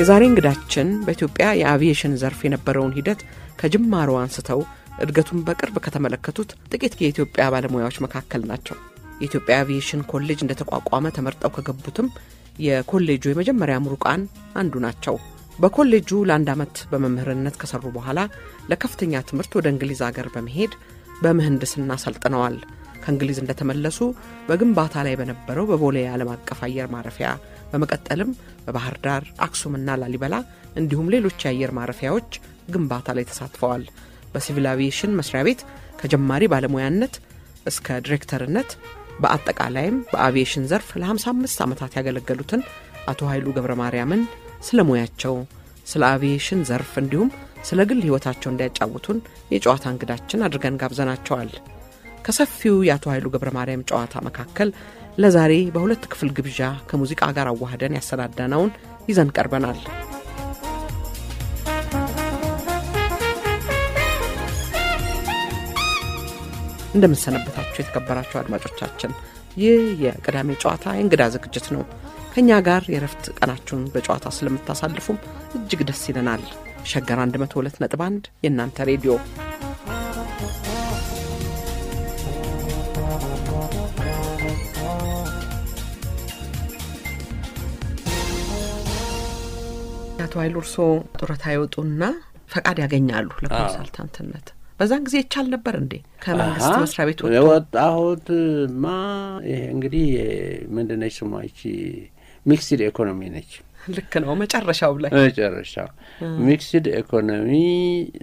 የዛሬ እንግዳችን በኢትዮጵያ የአቪዬሽን ዘርፍ የነበረውን ሂደት ከጅማሮ አንስተው እድገቱን በቅርብ ከተመለከቱት ጥቂት የኢትዮጵያ ባለሙያዎች መካከል ናቸው። የኢትዮጵያ አቪዬሽን ኮሌጅ እንደተቋቋመ ተመርጠው ከገቡትም የኮሌጁ የመጀመሪያ ምሩቃን አንዱ ናቸው። በኮሌጁ ለአንድ ዓመት በመምህርነት ከሰሩ በኋላ ለከፍተኛ ትምህርት ወደ እንግሊዝ አገር በመሄድ በምህንድስና ሰልጥነዋል። ከእንግሊዝ እንደተመለሱ በግንባታ ላይ በነበረው በቦሌ ዓለም አቀፍ አየር ማረፊያ በመቀጠልም በባህር ዳር፣ አክሱምና ላሊበላ እንዲሁም ሌሎች የአየር ማረፊያዎች ግንባታ ላይ ተሳትፈዋል። በሲቪል አቪዬሽን መስሪያ ቤት ከጀማሪ ባለሙያነት እስከ ዲሬክተርነት በአጠቃላይም በአቪዬሽን ዘርፍ ለ55 ዓመታት ያገለገሉትን አቶ ኃይሉ ገብረ ማርያምን ስለ ሙያቸው፣ ስለ አቪዬሽን ዘርፍ እንዲሁም ስለ ግል ሕይወታቸው እንዲያጫውቱን የጨዋታ እንግዳችን አድርገን ጋብዘናቸዋል። ከሰፊው የአቶ ኃይሉ ገብረ ማርያም ጨዋታ መካከል ለዛሬ በሁለት ክፍል ግብዣ ከሙዚቃ ጋር አዋህደን ያሰናዳነውን ይዘን ቀርበናል። እንደምንሰነበታችሁ የተከበራችሁ አድማጮቻችን፣ ይህ የቅዳሜ ጨዋታ የእንግዳ ዝግጅት ነው። ከእኛ ጋር የረፍት ቀናችሁን በጨዋታ ስለምታሳልፉም እጅግ ደስ ይለናል። ሸገር 102 ነጥብ 1 የእናንተ ሬዲዮ አቶ ኃይሉ እርስዎ ጡረታ ይወጡና ፈቃድ ያገኛሉ ለ consultant ነት። በዛን ጊዜ ይቻል ነበር እንዴ? ከመንግስት መስሪያ ቤት ወጥቶ የወጣሁትማ ይሄ እንግዲህ ምንድነች ስሟ ይቺ mixed economy ነች። ልክ ነው። መጨረሻው ላይ መጨረሻው mixed economy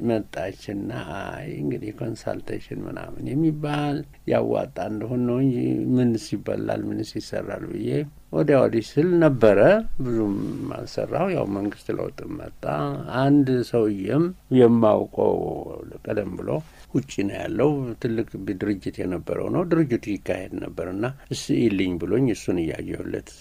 መጣችና አይ እንግዲህ consultation ምናምን የሚባል ያዋጣ እንደሆን ነው እንጂ ምንስ ይበላል ምንስ ይሰራል ብዬ ወዲያ ወዲህ ስል ነበረ። ብዙም አልሰራው። ያው መንግስት ለውጥ መጣ። አንድ ሰውዬም የማውቀው ቀደም ብሎ ውጭ ነው ያለው ትልቅ ድርጅት የነበረው ነው። ድርጅቱ ይካሄድ ነበርና እስ ይልኝ ብሎኝ እሱን እያየሁለት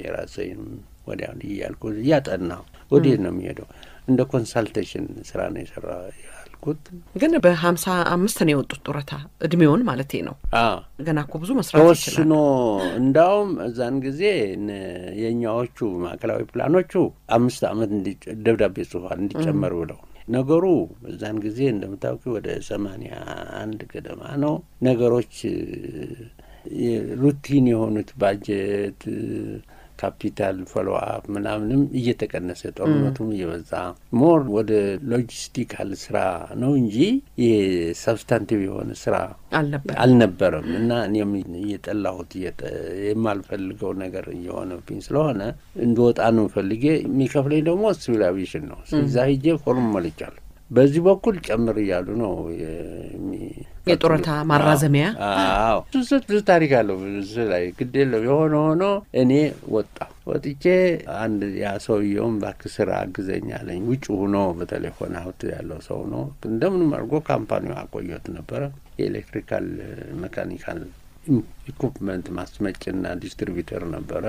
የራሴንም ወዲያ እያልኩ እያጠናሁ ወዴት ነው የሚሄደው እንደ consultation ስራ ነው የሰራ ያልኩት። ግን በሀምሳ አምስት ነው የወጡት ጡረታ እድሜውን ማለት ነው። ገና እኮ ብዙ መስራት ተወስኖ እንዳውም እዛን ጊዜ የእኛዎቹ ማዕከላዊ ፕላኖቹ አምስት ዓመት ደብዳቤ ጽፏል እንዲጨመር ብለው ነገሩ በዛን ጊዜ እንደምታውቂ ወደ ሰማንያ አንድ ገደማ ነው። ነገሮች routine የሆኑት budget capital follow-up ምናምንም እየተቀነሰ ጦርነቱም እየበዛ more ወደ logistical ስራ ነው እንጂ ይህ substantive የሆነ ስራ አልነበረም። እና እኔም እየጠላሁት የማልፈልገው ነገር እየሆነብኝ ስለሆነ እንደወጣ ነው ፈልጌ የሚከፍለኝ ደግሞ ሲቪል አቪዬሽን ነው። እዛ ሂጄ form ሞልቻለሁ። በዚህ በኩል ጨምር እያሉ ነው የጡረታ ማራዘሚያ። አዎ ብዙ ታሪክ አለው ብዙ ላይ ግድ የለው። የሆነ ሆኖ እኔ ወጣሁ። ወጥቼ አንድ ያ ሰውየውም እባክህ ስራ አግዘኝ አለኝ። ውጭ ሆኖ በቴሌፎን ሀብት ያለው ሰው ነው። እንደምንም አድርጎ company ው አቆየት ነበረ። የ electrical mechanical equipment ማስመጭና distributor ነበረ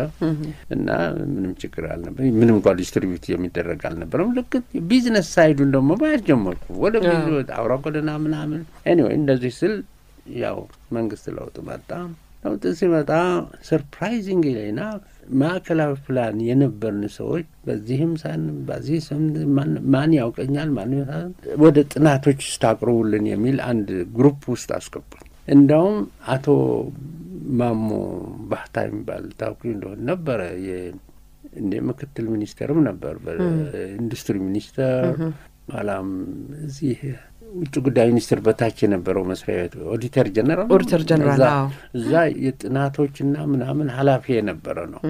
እና ምንም ችግር አልነበር። ምንም እንኳ distribute የሚደረግ አልነበረም። ልክ business side ኡን ደግሞ ማየት ጀመርኩ። ወደ አውራ ጎዳና ምናምን anyway እንደዚህ ስል ያው መንግስት ለውጥ መጣ። ለውጥ ሲመጣ surprisingly ና ማዕከላዊ ፕላን የነበርን ሰዎች በዚህም ስም በዚህ ስም ማን ያውቀኛል ማን ወደ ጥናቶች ስታቅርቡልን የሚል አንድ group ውስጥ አስገቡኝ። እንዳውም አቶ ማሞ ባህታ የሚባል ታውቂ እንደሆን ነበረ እንደ ምክትል ሚኒስተርም ነበር በኢንዱስትሪ ሚኒስተር ኋላም እዚህ ውጭ ጉዳይ ሚኒስትር በታች የነበረው መስሪያ ቤት auditor general auditor general እዛ የጥናቶችና ምናምን ኃላፊ የነበረ ነው።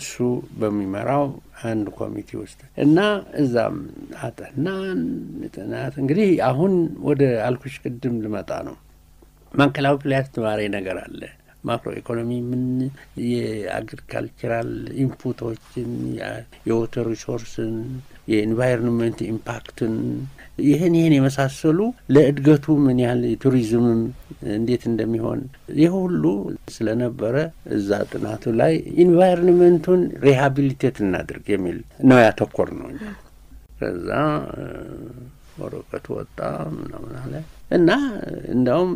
እሱ በሚመራው አንድ ኮሚቴ ውስጥ እና እዛም አጠናን ጥናት እንግዲህ አሁን ወደ አልኩሽ ቅድም ልመጣ ነው። ማዕከላዊ ፕላን ተማሪ ነገር አለ። macro economy ምን የ agricultural input ኦችን፣ የ water resource ን፣ የ environment impact ን ይህን ይህን የመሳሰሉ ለእድገቱ ምን ያህል ቱሪዝምም እንዴት እንደሚሆን ይህ ሁሉ ስለነበረ እዛ ጥናቱ ላይ environment ኡን rehabilitate እናድርግ የሚል ነው ያተኮር ነው። ከዛ ወረቀቱ ወጣ ምናምን አለ እና እንዳውም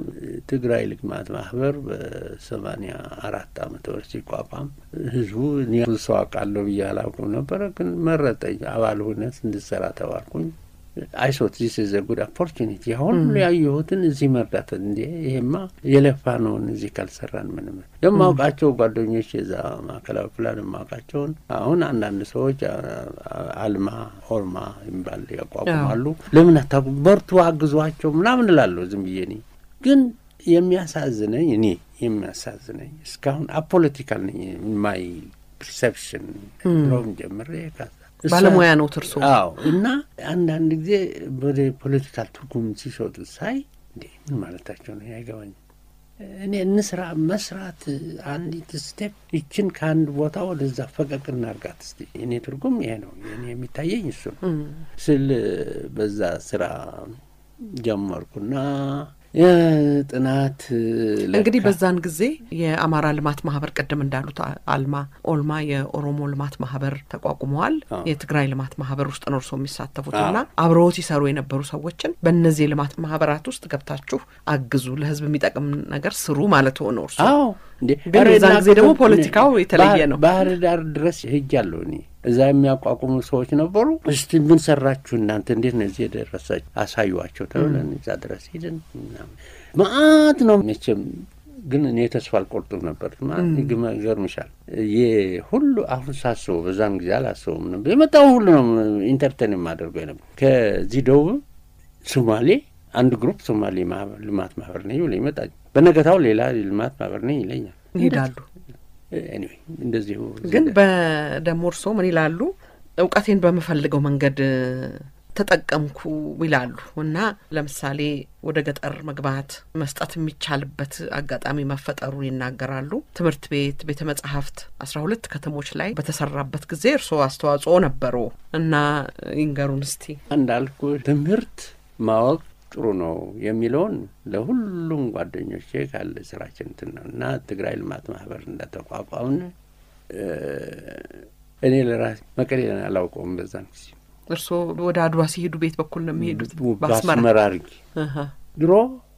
ትግራይ ልማት ማህበር በሰማኒያ አራት ዓመተ ምህረት ሲቋቋም ህዝቡ ብዙ ሰው አውቃለሁ ብዬ አላውቅም ነበረ። ግን መረጠኝ። አባል ሁነህ እንድሰራ ተባልኩኝ። I thought this the good opportunity ሁሉ ያየሁትን እዚህ መርዳት እንዴ? ይሄማ የለፋ ነውን እዚህ ካልሰራን ምንም? የማውቃቸው ጓደኞች የዛ ማዕከላዊ ፕላን የማውቃቸውን አሁን አንዳንድ ሰዎች አልማ ኦልማ የሚባል ያቋቁማሉ። ለምን አታቁ በርቱ፣ አግዟቸው ምናምን እላለሁ ዝም ብዬ እኔ። ግን የሚያሳዝነኝ እኔ የሚያሳዝነኝ እስካሁን apolitical ነኝ my perception ድሮም ጀምሬ ባለሙያ ነው ትርሶ? አዎ። እና አንዳንድ ጊዜ ወደ political ትርጉም ሲሰጡ ሳይ ምን ማለታቸው ነው አይገባኝም። እኔ እንስራ መስራት አንዲት step ይችን ከአንድ ቦታ ወደዛ ፈቀቅ እናርጋት እስቲ። እኔ ትርጉም ይሄ ነው እኔ የሚታየኝ እሱ ነው ስል በዛ ስራ ጀመርኩና የጥናት እንግዲህ በዛን ጊዜ የአማራ ልማት ማህበር ቅድም እንዳሉት አልማ ኦልማ የኦሮሞ ልማት ማህበር ተቋቁመዋል። የትግራይ ልማት ማህበር ውስጥ ነው እርስዎ የሚሳተፉት እና አብረዎት ይሰሩ የነበሩ ሰዎችን በእነዚህ የልማት ማህበራት ውስጥ ገብታችሁ አግዙ፣ ለህዝብ የሚጠቅም ነገር ስሩ ማለት ሆነ እርሱ የዛን ጊዜ ደግሞ ፖለቲካው የተለየ ነው። ባህር ዳር ድረስ ሄጃለሁ እኔ። እዛ የሚያቋቁሙ ሰዎች ነበሩ። እስቲ ምን ሰራችሁ እናንተ እንዴት ነው እዚህ የደረሳችሁ አሳዩዋቸው ተብለን እዛ ድረስ ሄድን። መአት ነው መቼም ግን እኔ ተስፋ አልቆርጥም ነበር። ይገርምሻል ይህ ሁሉ አሁን ሳስበው በዛን ጊዜ አላስበውም ነበር። የመጣውን ሁሉ ነው entertain የማደርገው ነበር። ከዚህ ደቡብ ሶማሌ አንድ group ሶማሌ ልማት ማህበር ብሎ ይመጣል። በነገታው ሌላ ልማት ማህበር ነኝ ይለኛል። ይሄዳሉ። እንደዚሁ ግን በደሞ እርስዎ ምን ይላሉ? እውቀቴን በምፈልገው መንገድ ተጠቀምኩ ይላሉ እና ለምሳሌ ወደ ገጠር መግባት መስጠት የሚቻልበት አጋጣሚ መፈጠሩን ይናገራሉ። ትምህርት ቤት፣ ቤተ መጻሕፍት አስራ ሁለት ከተሞች ላይ በተሰራበት ጊዜ እርስዎ አስተዋጽኦ ነበሩ እና ይንገሩን እስቲ። እንዳልኩ ትምህርት ማወቅ ጥሩ ነው የሚለውን ለሁሉም ጓደኞቼ ካለ ስራችን እንትን ነው እና ትግራይ ልማት ማህበር እንደተቋቋምን እኔ ለራሴ መቀሌን አላውቀውም በዛን ጊዜ። እርስዎ ወደ አድዋ ሲሄዱ ቤት በኩል ነው የሚሄዱት? በአስመራ? አድርጊ ድሮ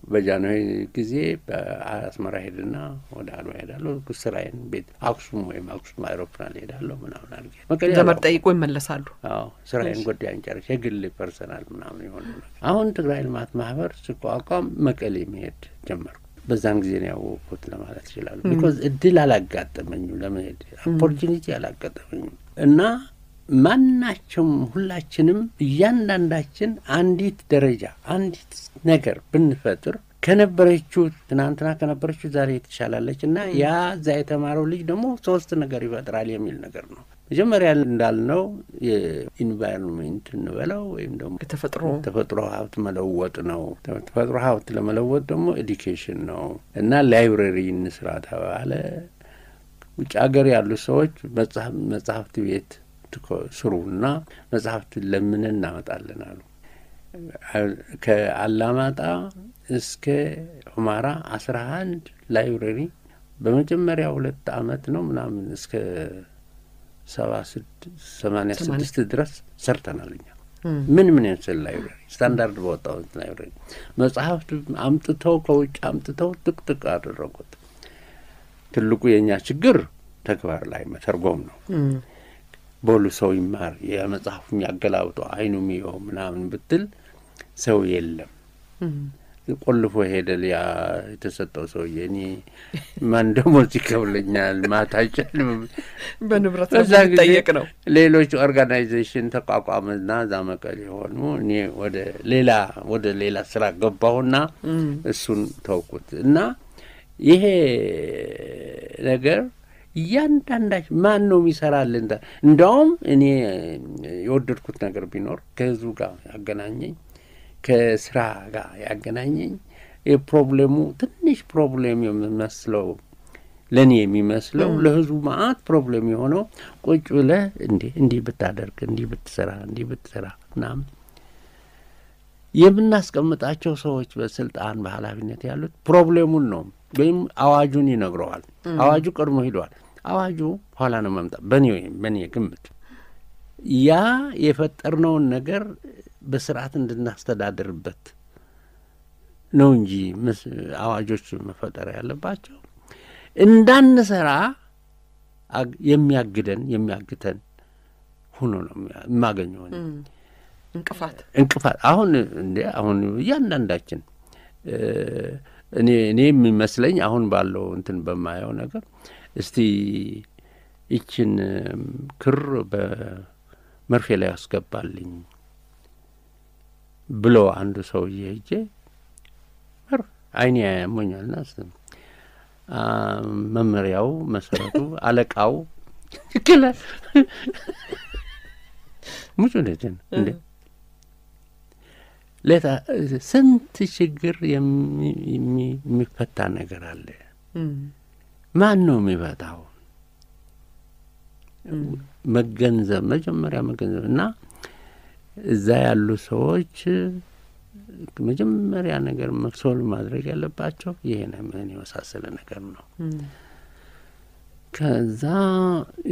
በጃንሆይ ጊዜ በአስመራ ሄድና ወደ አድዋ ሄዳለሁ። ስራዬን ቤት አክሱም ወይም አክሱም አይሮፕላን ሄዳለሁ ምናምን አድርጌ ዘመድ ጠይቆ ይመለሳሉ። አዎ ስራዬን ጉዳይን ጨርሼ የግል personal ምናምን የሆነ አሁን ትግራይ ልማት ማህበር ሲቋቋም መቀሌ መሄድ ጀመርኩ። በዛን ጊዜ ነው ያወቅኩት ለማለት ይችላሉ። because እድል አላጋጠመኝም ለመሄድ opportunity አላጋጠመኝም እና ማናቸውም ሁላችንም እያንዳንዳችን አንዲት ደረጃ አንዲት ነገር ብንፈጥር ከነበረችው ትናንትና ከነበረችው ዛሬ ትሻላለች እና ያ እዛ የተማረው ልጅ ደግሞ ሶስት ነገር ይፈጥራል የሚል ነገር ነው። መጀመሪያ እንዳልነው የ environment እንበለው ወይም ደግሞ የተፈጥሮ ተፈጥሮ ሀብት መለወጥ ነው። ተፈጥሮ ሀብት ለመለወጥ ደግሞ education ነው እና library እንስራ ተባለ። ውጭ ሀገር ያሉ ሰዎች መጽሐፍት ቤት ስሩና መጽሐፍት ለምን እናመጣለን አሉ። ከአላማጣ እስከ ሁማራ አስራ አንድ library በመጀመሪያ ሁለት አመት ነው ምናምን እስከ ሰባ ሰማኒያ ስድስት ድረስ ሰርተናል እኛ ምን ምን የምስል library standard በወጣው library መጽሐፍት አምጥተው ከውጭ አምጥተው ጥቅጥቅ አደረጉት። ትልቁ የእኛ ችግር ተግባር ላይ መተርጎም ነው። በሁሉ ሰው ይማር የመጽሐፉ የሚያገላብጦ አይኑ የሚያየው ምናምን ብትል ሰው የለም። ቆልፎ ሄዷል ያ የተሰጠው ሰውዬ። እኔ ማን ደሞዝ ይከፍለኛል? ማታ ጨልም በንብረት ጠየቅ ነው። ሌሎች organization ተቋቋመና እዛ መቀሌ የሆኑ እኔ ወደ ሌላ ወደ ሌላ ስራ ገባሁና እሱን ተውኩት እና ይሄ ነገር እያንዳንዳችን ማን ነው የሚሰራልን? እንደውም እኔ የወደድኩት ነገር ቢኖር ከህዝቡ ጋር ያገናኘኝ ከስራ ጋር ያገናኘኝ የ problem ኡ ትንሽ problem የሚመስለው ለእኔ የሚመስለው ለህዝቡ መአት problem የሆነው ቁጭ ብለህ እንዲህ እንዲህ ብታደርግ እንዲህ ብትሰራ እንዲህ ብትሰራ ምናምን የምናስቀምጣቸው ሰዎች በስልጣን በኃላፊነት ያሉት ፕሮብሌሙን ነው ወይም አዋጁን ይነግረዋል። አዋጁ ቀድሞ ሂደዋል። አዋጁ ኋላ ነው መምጣት በእኔ ወይም በእኔ ግምት ያ የፈጠርነውን ነገር በስርዓት እንድናስተዳድርበት ነው እንጂ አዋጆች መፈጠር ያለባቸው እንዳንሰራ የሚያግደን የሚያግተን ሆኖ ነው የማገኘው እንቅፋት እንቅፋት አሁን እንዴ አሁን እያንዳንዳችን እኔ እኔ የሚመስለኝ አሁን ባለው እንትን በማየው ነገር እስቲ ይችን ክር በመርፌ ላይ ያስገባልኝ ብሎ አንዱ ሰውዬ ሄጄ መር አይኔ ያሞኛልና መመሪያው መሰረቱ አለቃው ክለ ሙጭ እንደትን እንዴ ስንት ችግር የሚፈታ ነገር አለ። ማን ነው የሚፈታው? መገንዘብ መጀመሪያ መገንዘብ እና እዛ ያሉ ሰዎች መጀመሪያ ነገር መክሶል ማድረግ ያለባቸው ይሄን ምን የመሳሰለ ነገር ነው። ከዛ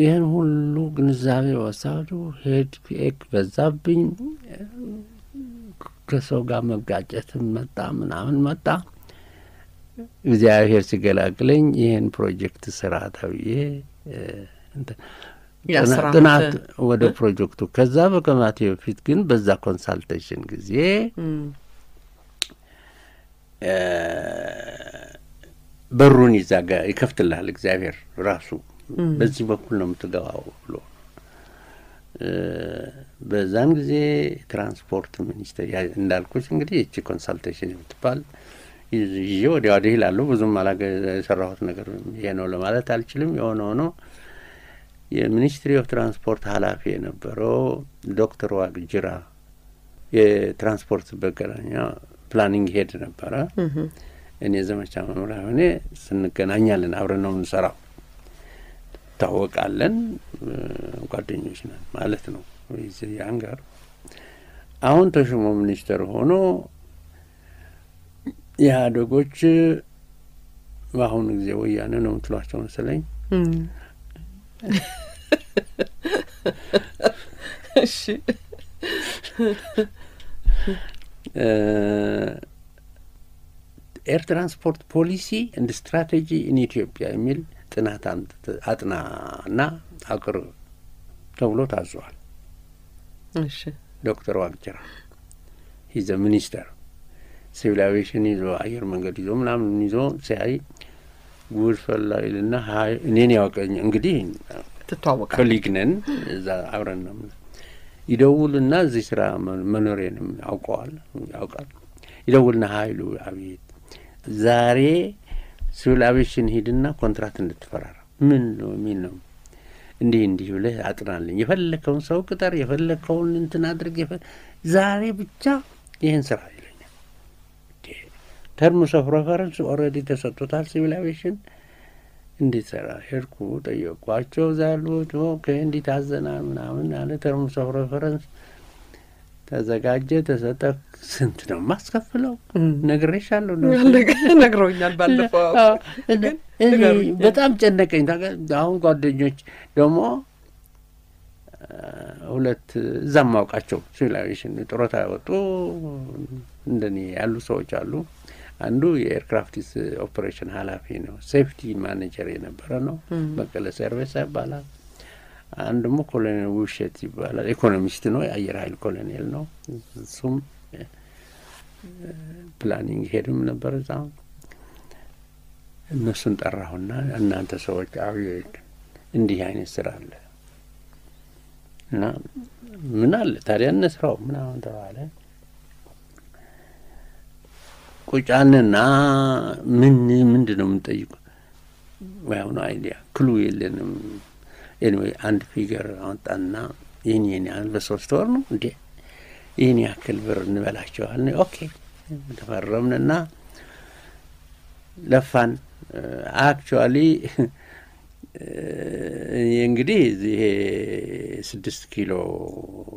ይህን ሁሉ ግንዛቤ ወሰዱ። ሄድ ኤግ በዛብኝ። ከሰው ጋር መጋጨትም መጣ፣ ምናምን መጣ። እግዚአብሔር ሲገላግለኝ ይህን ፕሮጀክት ስራ ተብዬ ጥናት ወደ ፕሮጀክቱ። ከዛ በከማቴ በፊት ግን በዛ ኮንሳልቴሽን ጊዜ በሩን ይዛጋ ይከፍትልሃል እግዚአብሔር ራሱ። በዚህ በኩል ነው የምትገባው ብሎ በዛን ጊዜ ትራንስፖርት ሚኒስቴር እንዳልኩች እንግዲህ ይቺ ኮንሳልቴሽን የምትባል ይዤ ወዲያ ወዲህ ይላሉ። ብዙም አላገ የሰራሁት ነገር ይሄ ነው ለማለት አልችልም። የሆነ ሆኖ የ Ministry of Transport ኃላፊ የነበረው ዶክተር ዋቅጅራ የትራንስፖርት መገናኛ planning head ነበረ። እኔ ዘመቻ መምሪያ ሆኔ እንገናኛለን፣ አብረን ነው የምንሰራው፣ ታወቃለን፣ ጓደኞች ነን ማለት ነው። ያን ጋር አሁን ተሾሞ ሚኒስተር ሆኖ ኢህአዴጎች በአሁኑ ጊዜ ወያኔ ነው የምትሏቸው መሰለኝ? እሺ። Air Transport Policy and Strategy in Ethiopia የሚል ጥናት አጥናና አቅርብ ተብሎ ታዟል። እሺ። ዶክተር ዋቅጅራ he's a minister። ሲቪል አቪዬሽን ይዞ አየር መንገድ ይዞ ምናምን ይዞ ሲያይ ጉድ ፈላ ይልና እኔን ያውቀኝ እንግዲህ ትተዋወቃል colleague ነን። እዛ አብረን ነው ይደውልና እዚህ ስራ መኖሬንም ያውቀዋል ያውቃል። ይደውልና ሀይሉ አቤት ዛሬ ሲቪል አቪዬሽን ሂድና ኮንትራት እንድትፈራራ ምን ነው የሚል ነው እንዲህ እንዲህ ብለህ አጥናልኝ፣ የፈለከውን ሰው ቅጠር፣ የፈለከውን እንትን አድርግ፣ ዛሬ ብቻ ይህን ስራ ይለኛል። Terms of reference already ተሰጥቶታል ሲቪል አቪዬሽን እንዴት ሰራ ሄድኩ፣ ጠየቅኳቸው። ያሉት okay እንዲህ ታዘናል ምናምን አለ። Terms of reference ተዘጋጀ፣ ተሰጠ። ስንት ነው ማስከፍለው? ነግሬሻለሁ። ነግረውኛል ባለፈው። በጣም ጨነቀኝ። አሁን ጓደኞች ደግሞ ሁለት እዛም ማውቃቸው ሲቪል አቪዬሽን ጡረታ ያወጡ እንደኔ ያሉ ሰዎች አሉ። አንዱ የ aircraft operation ኃላፊ ነው። safety manager የነበረ ነው። በቀለ ሰርቬሳ ይባላል። አንድ ደግሞ ኮሎኔል ውብሸት ይባላል። ኢኮኖሚስት ነው። የአየር ኃይል ኮሎኔል ነው። እሱም planning head ም ነበር እዛ። እነሱን ጠራሁና እናንተ ሰዎች አብዮች እንዲህ አይነት ስራ አለ እና ምን አለ ታዲያ እነስራው ምናምን ተባለ። ቁጫንና ምን ምንድን ነው የምንጠይቁ? ያሁኑ idea clue ኡ የለንም። anyway አንድ figure አወጣና ይህን ይህን ያህል በሶስት ወር ነው እንዴ ይህን ያክል ብር እንበላቸዋል። OK ተፈረምንና ለፋን። actually እንግዲህ ይሄ ስድስት ኪሎ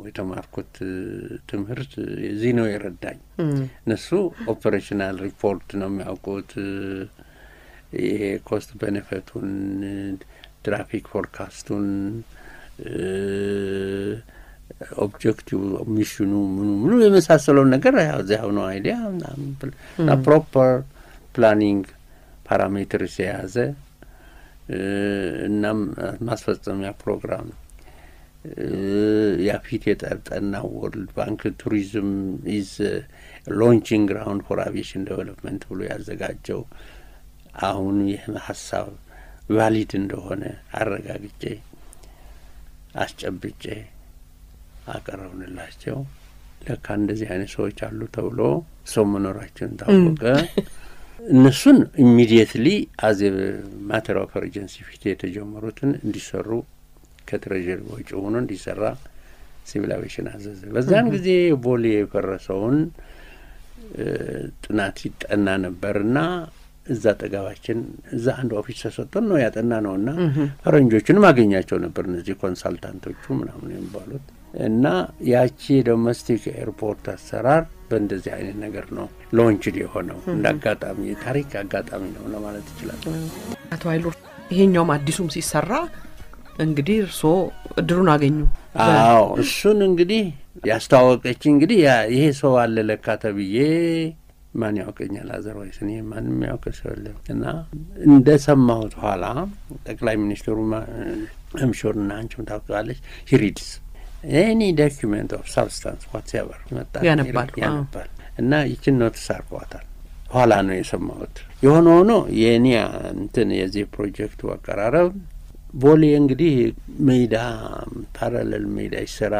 የተማርኩት ትምህርት እዚህ ነው የረዳኝ። እነሱ operational report ነው የሚያውቁት። ይሄ cost benefit ኡን፣ traffic forecast ኡን፣ objective mission ኡ ምኑ ምኑ የመሳሰለውን ነገር እዚያው ነው idea እና proper planning parameters የያዘ እናም ማስፈጸሚያ ፕሮግራም ያፊት የጠጠና World Bank tourism is launching ground for aviation development ብሎ ያዘጋጀው አሁን ይህ ሀሳብ valid እንደሆነ አረጋግጬ አስጨብጬ አቀረብንላቸው። ለካ እንደዚህ አይነት ሰዎች አሉ ተብሎ ሰው መኖራቸውን ታወቀ። እነሱን immediately as a matter of emergency ፊት የተጀመሩትን እንዲሰሩ ከ treasury ወጪ ሆኖ እንዲሰራ ሲቪል አቪዬሽን አዘዘ። በዛን ጊዜ ቦሌ የፈረሰውን ጥናት ይጠና ነበርና እዛ ጠገባችን እዛ አንድ office ተሰጥቶን ነው ያጠና ነው እና ፈረንጆቹንም አገኛቸው ነበር እነዚህ consultant ኦቹ ምናምን የሚባሉት እና ያቺ domestic airport አሰራር በእንደዚህ አይነት ነገር ነው launched የሆነው። እንደ አጋጣሚ የታሪክ አጋጣሚ ነው ለማለት ይችላል። አቶ ኃይሉ ይሄኛውም አዲሱም ሲሰራ እንግዲህ እርስዎ እድሉን አገኙ። አዎ እሱን እንግዲህ ያስተዋወቀች እንግዲህ ይሄ ሰው አለ ለካ ተብዬ ማን ያውቀኛል? otherwise እኔ ማንም ያውቅ ሰው የለም። እና እንደ ሰማሁት ኋላ ጠቅላይ ሚኒስትሩ I'm sure እና አንቺም ታውቃለች he reads any document of substance whatever ያነባል ያነባል እና ይችን notes አርገዋታል። ኋላ ነው የሰማሁት። የሆነ ሆኖ የእኔ እንትን የዚህ ፕሮጀክቱ አቀራረብ ቦሌ እንግዲህ ሜዳ parallel ሜዳ ይሰራ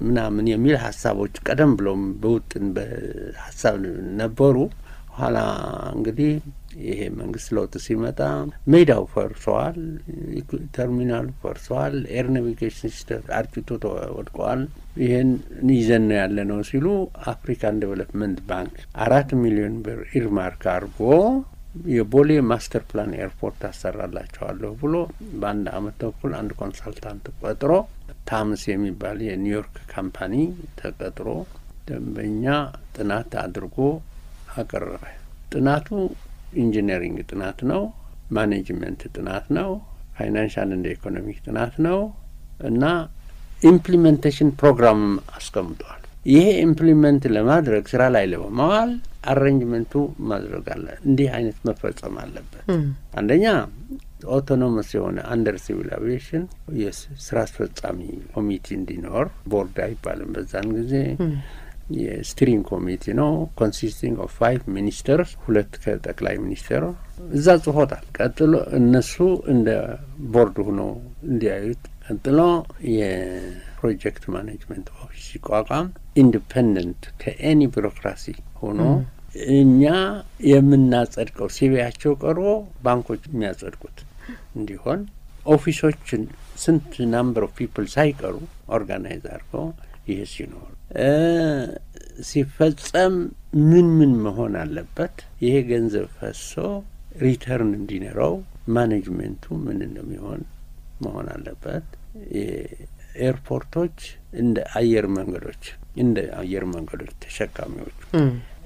ምናምን የሚል ሀሳቦች ቀደም ብሎም በውጥን በሀሳብ ነበሩ። ኋላ እንግዲህ ይሄ መንግስት ለውጥ ሲመጣ ሜዳው ፈርሰዋል፣ ተርሚናሉ ፈርሰዋል፣ air navigation system አርጅቶ ወድቀዋል። ይህን ይዘን ነው ያለ ነው ሲሉ African Development Bank አራት ሚሊዮን ብር earmark አድርጎ የቦሌ master plan airport አሰራላቸዋለሁ ብሎ በአንድ አመት ተኩል አንድ consultant ቀጥሮ ታምስ የሚባል የኒውዮርክ company ተቀጥሮ ደንበኛ ጥናት አድርጎ አቀረበ። ጥናቱ engineering ጥናት ነው፣ management ጥናት ነው፣ financial and economic ጥናት ነው እና implementation program አስቀምጠዋል። ይሄ implement ለማድረግ ስራ ላይ ለማዋል arrangement ኡ ማድረግ አለ። እንዲህ አይነት መፈጸም አለበት። አንደኛ autonomous የሆነ under ሲቪል አቪዬሽን የስራ አስፈጻሚ ኮሚቴ እንዲኖር ቦርድ አይባልም። በዛን ጊዜ የ steering ኮሚቴ ነው consisting of five ministers፣ ሁለት ከጠቅላይ ሚኒስትር እዛ ጽፎታል። ቀጥሎ እነሱ እንደ ቦርድ ሆኖ እንዲያዩት። ቀጥሎ የ project management office ሲቋቋም independent ከ any bureaucracy ሆኖ እኛ የምናጸድቀው CV ያቸው ቀርቦ ባንኮች የሚያጸድቁት እንዲሆን office ኦችን ስንት number of people ሳይቀሩ organize አድርገው ይህ ሲኖር ሲፈጸም ምን ምን መሆን አለበት፣ ይሄ ገንዘብ ፈሶ return እንዲኖረው management ኡ ምን እንደሚሆን መሆን አለበት። airport ኦች እንደ አየር መንገዶች እንደ አየር መንገዶች ተሸካሚዎቹ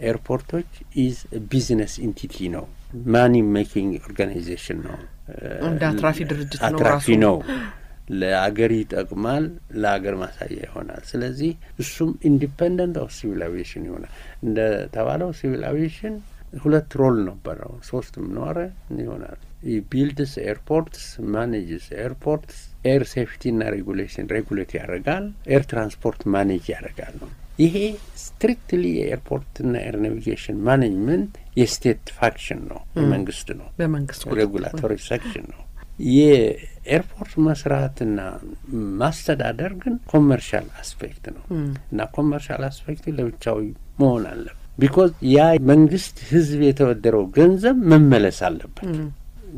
airport ኦች is business entity ነው። money making organization ነው። እንደ አትራፊ ድርጅት ነው። አትራፊ ነው። ለአገር ይጠቅማል፣ ለአገር ማሳያ ይሆናል። ስለዚህ እሱም independent of ሲቪል አቪዬሽን ይሆናል። እንደ ተባለው ሲቪል አቪዬሽን ሁለት role ነበረው፣ ሶስትም ኖረ ይሆናል። builds airports፣ manages airports፣ air safety ና regulation regulate ያደርጋል፣ air transport manage ያደርጋል ነው። ይሄ strictly የ airport ና air navigation management የ state function ነው፣ የመንግስት ነው፣ በመንግስት regulatory section ነው። የ airport መስራትና ማስተዳደር ግን commercial aspect ነው እና commercial aspect ለብቻው መሆን አለበት። because ያ መንግስት ህዝብ የተበደረው ገንዘብ መመለስ አለበት።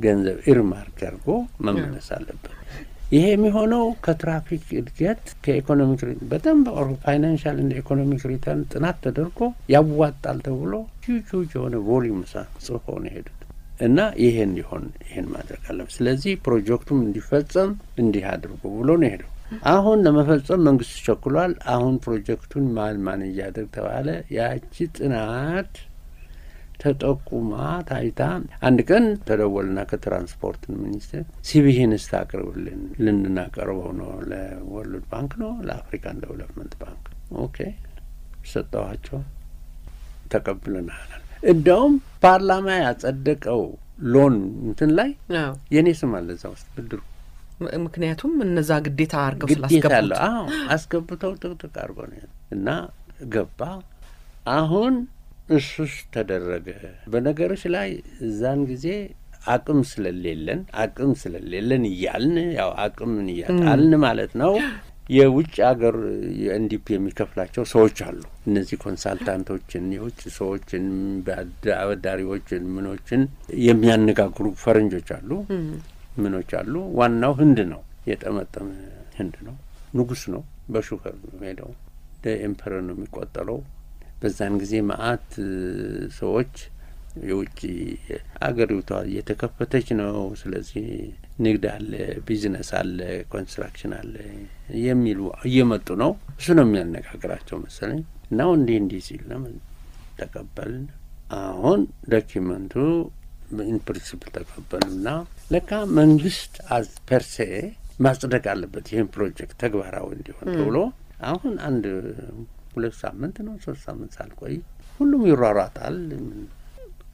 ገንዘብ earmark አድርጎ መመለስ አለበት። ይሄ የሚሆነው ከትራፊክ እድገት ከ economic በጣም financial እንደ economic return ጥናት ተደርጎ ያዋጣል ተብሎ ሂውጅ የሆነ volume ጽፎ ነው የሄዱት እና ይሄ እንዲሆን ይሄን ማድረግ አለበት። ስለዚህ ፕሮጀክቱም እንዲፈጸም እንዲህ አድርጎ ብሎ ነው የሄደው። አሁን ለመፈጸም መንግስት ቸኩሏል። አሁን ፕሮጀክቱን ማን ማን እያደርግ ተባለ። ያቺ ጥናት ተጠቁማ ታይታ አንድ ቀን ተደወልና ከትራንስፖርት ሚኒስቴር CV ህን ስታቀርብልን ልናቀርበው ነው። ለ World Bank ነው ለ African Development Bank። okay ሰጠኋቸው፣ ተቀብለናል። እንዲያውም ፓርላማ ያጸደቀው loan እንትን ላይ የእኔ ስም አለ እዛ ውስጥ ብድሩ። ምክንያቱም እነዛ ግዴታ አድርገው ስላስገቡት። አስገብተው ጥቅጥቅ አድርጎ ነው እና ገባ። አሁን እሱስ ተደረገ። በነገሮች ላይ እዛን ጊዜ አቅም ስለሌለን አቅም ስለሌለን እያልን ያው አቅምን እያጣልን ማለት ነው። የውጭ ሀገር የ UNDP የሚከፍላቸው ሰዎች አሉ። እነዚህ consultant ኦችን የውጭ ሰዎችን አበዳሪዎችን ምኖችን የሚያነጋግሩ ፈረንጆች አሉ ምኖች አሉ። ዋናው ህንድ ነው፣ የጠመጠመ ህንድ ነው። ንጉስ ነው። በሹፈር ነው ሄደው emperor ነው የሚቆጠረው። በዛን ጊዜ መአት ሰዎች የውጭ አገሪቷ እየተከፈተች ነው፣ ስለዚህ ንግድ አለ፣ ቢዝነስ አለ፣ construction አለ የሚሉ እየመጡ ነው። እሱ ነው የሚያነጋግራቸው መሰለኝ እና እንዲህ እንዲህ ሲል ነው ተቀበልን። አሁን document ኡ in principle ተቀበሉና ለካ መንግስት as per se ማጽደቅ አለበት ይህን ፕሮጀክት ተግባራዊ እንዲሆን ተብሎ አሁን አንድ ሁለት ሳምንት ነው ሶስት ሳምንት ሳልቆይ ሁሉም ይሯሯጣል።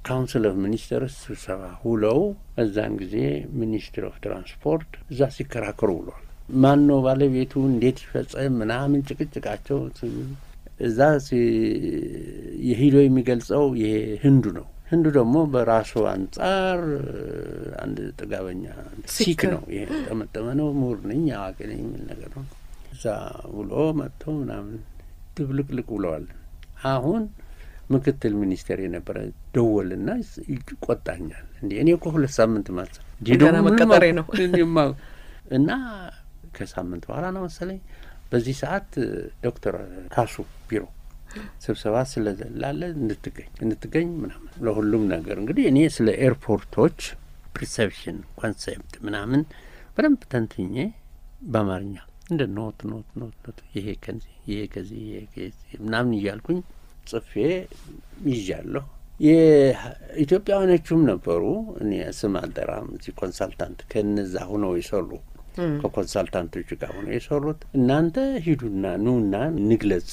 Council of Ministers ስብሰባ ውለው እዛን ጊዜ Minister of Transport እዛ ሲከራከሩ ውሏል። ማን ነው ባለቤቱ እንዴት ይፈጸም ምናምን ጭቅጭቃቸው እዛ የሂዶ የሚገልጸው ይሄ ህንዱ ነው። ህንዱ ደግሞ በራሱ አንጻር አንድ ጥጋበኛ ሲክ ነው። ይሄ ጠመጠመ ነው፣ ምሁር ነኝ፣ አዋቂ ነኝ የሚል ነገር ነው። እዛ ውሎ መጥቶ ምናምን ድብልቅልቅ ብለዋል። አሁን ምክትል ሚኒስቴር የነበረ ደወልና ይቆጣኛል። እንዲ እኔ እኮ ሁለት ሳምንት ማለት መቀጠሬ ነው እና ከሳምንት በኋላ ነው መሰለኝ በዚህ ሰዓት ዶክተር ካሱ ቢሮ ስብሰባ ስላለ እንድትገኝ እንድትገኝ ምናምን ለሁሉም ነገር እንግዲህ እኔ ስለ airport ኦች perception concept ምናምን በደንብ ተንትኜ በአማርኛ እንደ note note note note ይሄ ከዚህ ይሄ ከዚህ ይሄ ከዚህ ምናምን እያልኩኝ ጽፌ ይዣለሁ። የኢትዮጵያውያኖቹም ነበሩ። እኔ ስም አልጠራም። እዚህ consultant ከነዛ ሁነው የሰሩ ከኮንሳልታንቶቹ ጋር ሆነው የሰሩት እናንተ ሂዱና ኑና ንግለጽ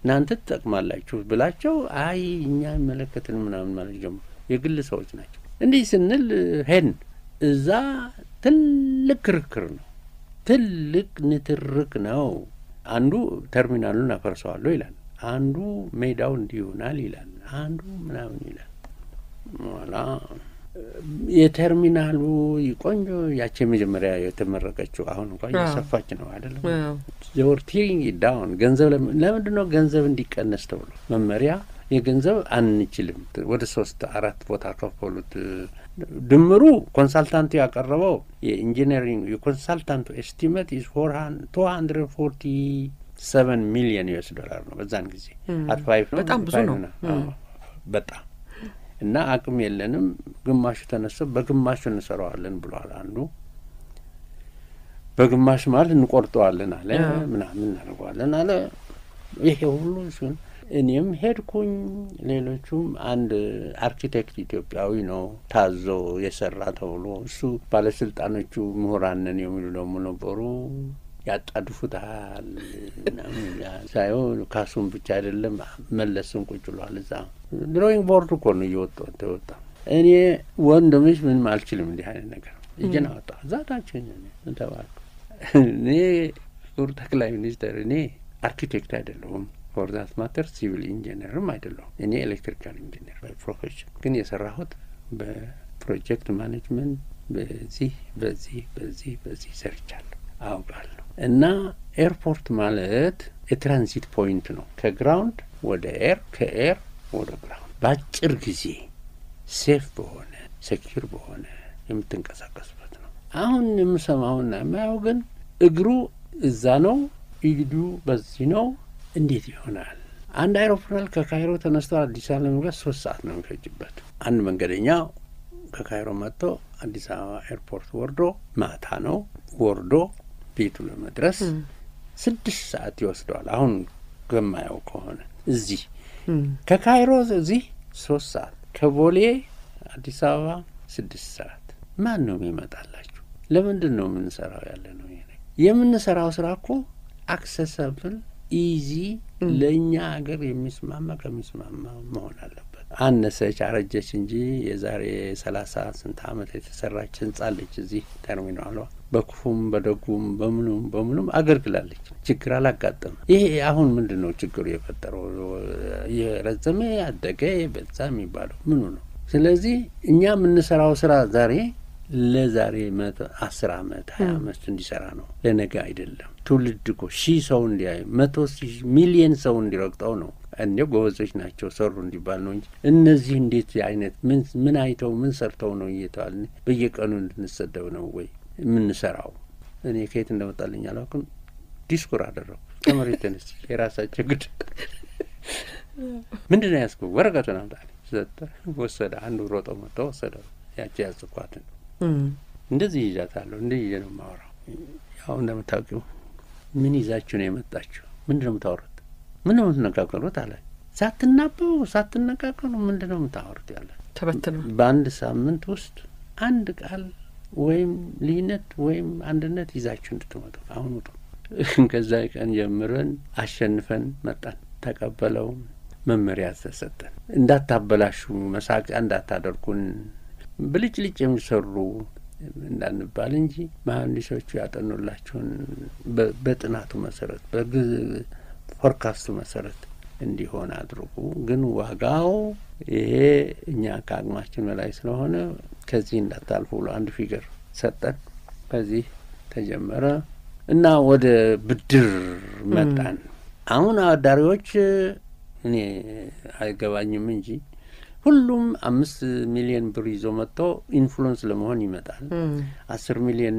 እናንተ ትጠቅማላችሁ ብላቸው፣ አይ እኛ አይመለከትን ምናምን ማለት ጀምሮ የግል ሰዎች ናቸው። እንዲህ ስንል ሄድን። እዛ ትልቅ ክርክር ነው፣ ትልቅ ንትርክ ነው። አንዱ ተርሚናሉን አፈርሰዋለሁ ይላል፣ አንዱ ሜዳው እንዲህ ይሆናል ይላል፣ አንዱ ምናምን ይላል። ኋላ የተርሚናሉ ቆንጆ ያቺ የመጀመሪያ የተመረቀችው አሁን እንኳ እየሰፋች ነው አይደለም። ዘወር ቲሪንግ ዳውን ገንዘብ ለምንድን ነው ገንዘብ እንዲቀነስ ተብሎ? መመሪያ የገንዘብ አንችልም። ወደ ሶስት አራት ቦታ ከፈሉት። ድምሩ ኮንሳልታንቱ ያቀረበው የኢንጂነሪንግ የኮንሳልታንቱ ኤስቲሜት ኢዝ ቱ ሀንድረድ ፎርቲ ሰቨን ሚሊዮን ዩኤስ ዶላር ነው በዛን ጊዜ አት ፋይቭ ነው። በጣም ብዙ ነው በጣም እና አቅም የለንም። ግማሹ ተነስቶ በግማሹ እንሰራዋለን ብሏል አንዱ። በግማሽ ማለት እንቆርጠዋለን አለ፣ ምናምን እናደርገዋለን አለ። ይሄ ሁሉ ሲሆን እኔም ሄድኩኝ። ሌሎቹም አንድ አርኪቴክት ኢትዮጵያዊ ነው ታዞ የሰራ ተብሎ እሱ ባለስልጣኖቹ ምሁራን ነን የሚሉ ደግሞ ነበሩ። ያጣድፉታል ሳይሆን ካሱም ብቻ አይደለም መለስም ቁጭ ብሏል እዛ drawing board እኮ ነው እየወጣ ተወጣ። እኔ ወንድምሽ ምንም አልችልም እንዲህ አይነት ነገር እጅን አወጣ ዛታችን ተባልኩ። እኔ ክቡር ጠቅላይ ሚኒስትር እኔ አርኪቴክት አይደለሁም for that matter civil engineer ም አይደለሁም። እኔ electrical engineer በ profession ግን የሰራሁት በ project management በዚህ በዚህ በዚህ በዚህ ሰርቻለሁ አውቃለሁ። እና airport ማለት የ transit point ነው። ከ ground ወደ air፣ ከ air ወደ ground በአጭር ጊዜ safe በሆነ secure በሆነ የምትንቀሳቀስበት ነው። አሁን የምሰማውና የማየው ግን እግሩ እዛ ነው፣ ኢዱ በዚህ ነው። እንዴት ይሆናል? አንድ አይሮፕላን ከካይሮ ተነስቶ አዲስ አበባ ለመግባት ሶስት ሰዓት ነው የሚፈጅበት። አንድ መንገደኛ ከካይሮ መጥቶ አዲስ አበባ airport ወርዶ ማታ ነው ወርዶ ቤቱ ለመድረስ ስድስት ሰዓት ይወስደዋል። አሁን ከማየው ከሆነ እዚህ ከካይሮ እዚህ ሶስት ሰዓት ከቦሌ አዲስ አበባ ስድስት ሰዓት ማን ነው የሚመጣላችሁ? ለምንድን ነው የምንሰራው ያለ ነው? የምንሰራው ስራ እኮ accessible easy ለእኛ ሀገር የሚስማማ ከሚስማማ መሆን አለበት። አነሰች አረጀች እንጂ የዛሬ ሰላሳ ስንት ዓመት የተሰራች ህንጻለች እዚህ ተርሚናሏ በክፉም በደጉም በምኑም በምኑም አገልግላለች። ችግር አላጋጠመ። ይሄ አሁን ምንድን ነው ችግሩ የፈጠረው? የረዘመ ያደገ በዛ የሚባለው ምኑ ነው? ስለዚህ እኛ የምንሰራው ስራ ዛሬ ለዛሬ መቶ አስር አመት ሀያ አመት እንዲሰራ ነው፣ ለነገ አይደለም። ትውልድ እኮ ሺህ ሰው እንዲያይ መቶ ሚሊየን ሰው እንዲረግጠው ነው። እንዲ ጎበዞች ናቸው ሰሩ እንዲባል ነው እንጂ እነዚህ እንዴት አይነት ምን ምን አይተው ምን ሰርተው ነው እየተባል በየቀኑ እንድንሰደብ ነው ወይ የምንሰራው? እኔ ከየት እንደመጣልኝ አላውቅም። ዲስኩር አደረጉ ከመሬት ተነስ የራሳቸው ግድ ምንድን ነው ያዝኩ? ወረቀቱን አምጣ ሰጠ፣ ወሰደ። አንዱ ሮጦ መጥቶ ወሰደ። ያቺ ያጻፍኳትን እንደዚህ ይዣታለሁ። እንደ ይዤ ነው የማወራው። ያው እንደምታውቂው ምን ይዛችሁ ነው የመጣችሁ? ምንድን ነው የምታወሩት? ምን ነው የምትነጋገሩት? አለ ሳትናበው ሳትነጋገሩ ምንድን ነው የምታወሩት? ያለ ተበትነው በአንድ ሳምንት ውስጥ አንድ ቃል ወይም ልዩነት ወይም አንድነት ይዛችሁ እንድትመጡ አሁን ውጡ። ከዛ ቀን ጀምረን አሸንፈን መጣን። ተቀበለው መመሪያ ተሰጠን። እንዳታበላሹ፣ መሳቂያ እንዳታደርጉን ብልጭልጭ የሚሰሩ እንዳንባል እንጂ መሀንዲሶቹ ያጠኑላችሁን በጥናቱ መሰረት በፎርካስቱ መሰረት እንዲሆን አድርጉ። ግን ዋጋው ይሄ እኛ ከአቅማችን በላይ ስለሆነ ከዚህ እንዳታልፉ ብሎ አንድ ፊገር ሰጠን። ከዚህ ተጀመረ እና ወደ ብድር መጣን። አሁን አዳሪዎች እኔ አይገባኝም እንጂ ሁሉም አምስት ሚሊዮን ብር ይዞ መጥቶ influence ለመሆን ይመጣል። አስር ሚሊዮን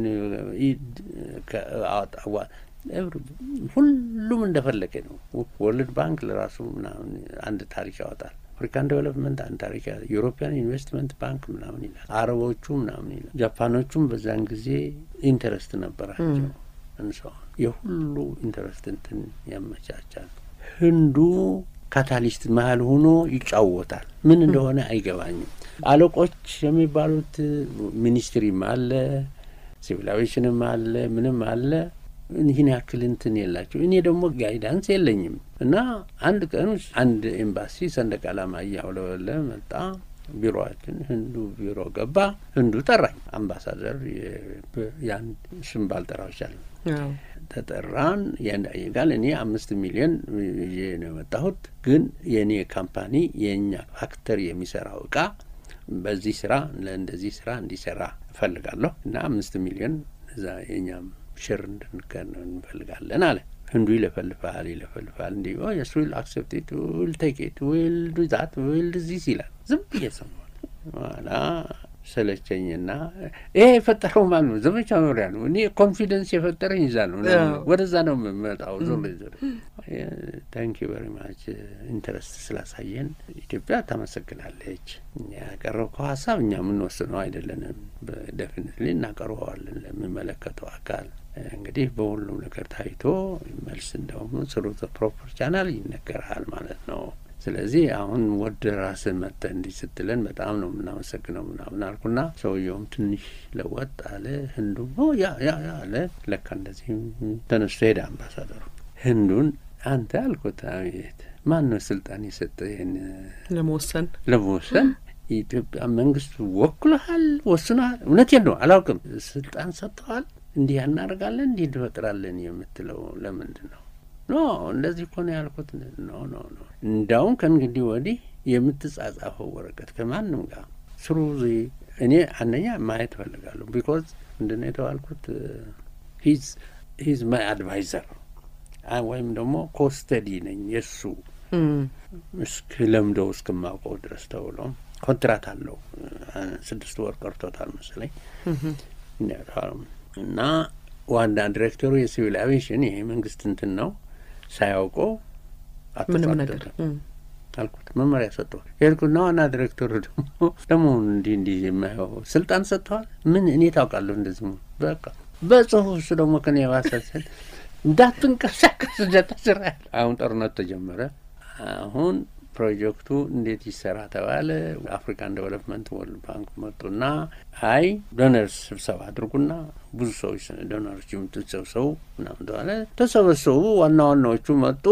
ሁሉም እንደፈለገ ነው። World Bank ለራሱ ምናምን አንድ ታሪክ ያወጣል። African Development አንድ ታሪክ ያወጣል። European Investment Bank ምናምን ይላል። አረቦቹ ምናምን ይላል። ጃፓኖቹም በዛን ጊዜ interest ነበራቸው። እንሰ የሁሉ interest እንትን ያመቻቻል። ህንዱ catalyst መሀል ሆኖ ይጫወታል። ምን እንደሆነ አይገባኝም። አለቆች የሚባሉት ministry ም አለ፣ civil aviation ም አለ፣ ምንም አለ። ይህን ያክል እንትን የላቸው። እኔ ደግሞ guidance የለኝም እና አንድ ቀን አንድ ኤምባሲ ሰንደቅ ዓላማ እያውለበለ መጣ። ቢሮችን ህንዱ ቢሮ ገባ። ህንዱ ጠራኝ። አምባሳደር ያን ስም ባልጠራው ይቻላል ተጠራን። ያንዳይጋል እኔ አምስት ሚሊዮን ይዤ ነው የመጣሁት፣ ግን የእኔ company የእኛ factory የሚሰራው እቃ በዚህ ስራ ለእንደዚህ ስራ እንዲሰራ እፈልጋለሁ እና አምስት ሚሊዮን እዛ የእኛም share እንድንከን እንፈልጋለን አለ። ህንዱ ይለፈልፋል ይለፈልፋል። እንዲ yes we'll accept it we'll take it we'll do that we'll this ይላል። ዝም ብዬ ሰማሁ። ኋላ ሰለቸኝና ይሄ የፈጠረው ማለት ነው ዘመቻ መሪያ ነው። እኔ confidence የፈጠረኝ ይዛ ነው ወደዛ ነው የምመጣው። ዞር ዞር thank you very much interest ስላሳየን ኢትዮጵያ ታመሰግናለች። ያቀረብከው ሀሳብ እኛ የምንወስነው አይደለንም። definitely እናቀርበዋለን ለሚመለከተው አካል። እንግዲህ በሁሉም ነገር ታይቶ መልስ እንደውም through proper channel ይነገርሃል ማለት ነው። ስለዚህ አሁን ወደ ራስህ መጥተህ እንዲህ ስትለን በጣም ነው የምናመሰግነው ምናምን አልኩና ሰውየውም ትንሽ ለወጥ አለ። ህንዱ ያ ያ ያ አለ። ለካ እንደዚህ ተነስቶ ሄደ አምባሳደሩ። ህንዱን አንተ አልኩት፣ አቤት ማን ነው ስልጣን የሰጠ ይህን ለመወሰን ለመወሰን? የኢትዮጵያ መንግስት ወክሎሃል፣ ወስኗል። እውነቴን ነው አላውቅም። ስልጣን ሰጥተዋል። እንዲህ ያናደርጋለን፣ እንዲህ እንፈጥራለን የምትለው ለምንድን ነው? no እንደዚህ እኮ ነው ያልኩት። no no no። እንዳውም ከእንግዲህ ወዲህ የምትጻጻፈው ወረቀት ከማንም ጋር ስሩ እኔ አንደኛ ማየት እፈልጋለሁ። because ምንድን ነው የተባልኩት he's my advisor ወይም ደግሞ custody ነኝ የእሱ እስክ ለምደው እስክማውቀው ድረስ ተብሎ contract አለው። ስድስት ወር ቀርቶታል መሰለኝ። እና ዋና ዲሬክተሩ የ civil aviation ይሄ መንግስት እንትን ነው ሳያውቀው ምንም ነገር አልኩት። መመሪያ ሰጥተዋል ሄድኩና ዋና ዲሬክተሩ ደግሞ ደግሞ እንዲህ እንዲህ የማየው ስልጣን ሰጥተዋል። ምን እኔ ታውቃለሁ እንደዚህ በቃ በጽሁፍ እሱ ደግሞ ከኔ የባሰስል እንዳትንቀሳቀስ እንደተስራ አሁን ጦርነት ተጀመረ። አሁን ፕሮጀክቱ እንዴት ይሰራ ተባለ። African Development World Bank መጡና አይ donors ስብሰባ አድርጉና ብዙ ሰዎች donor ኦች የምትሰብሰቡ ምናምን ተባለ። ተሰበሰቡ። ዋና ዋናዎቹ መጡ።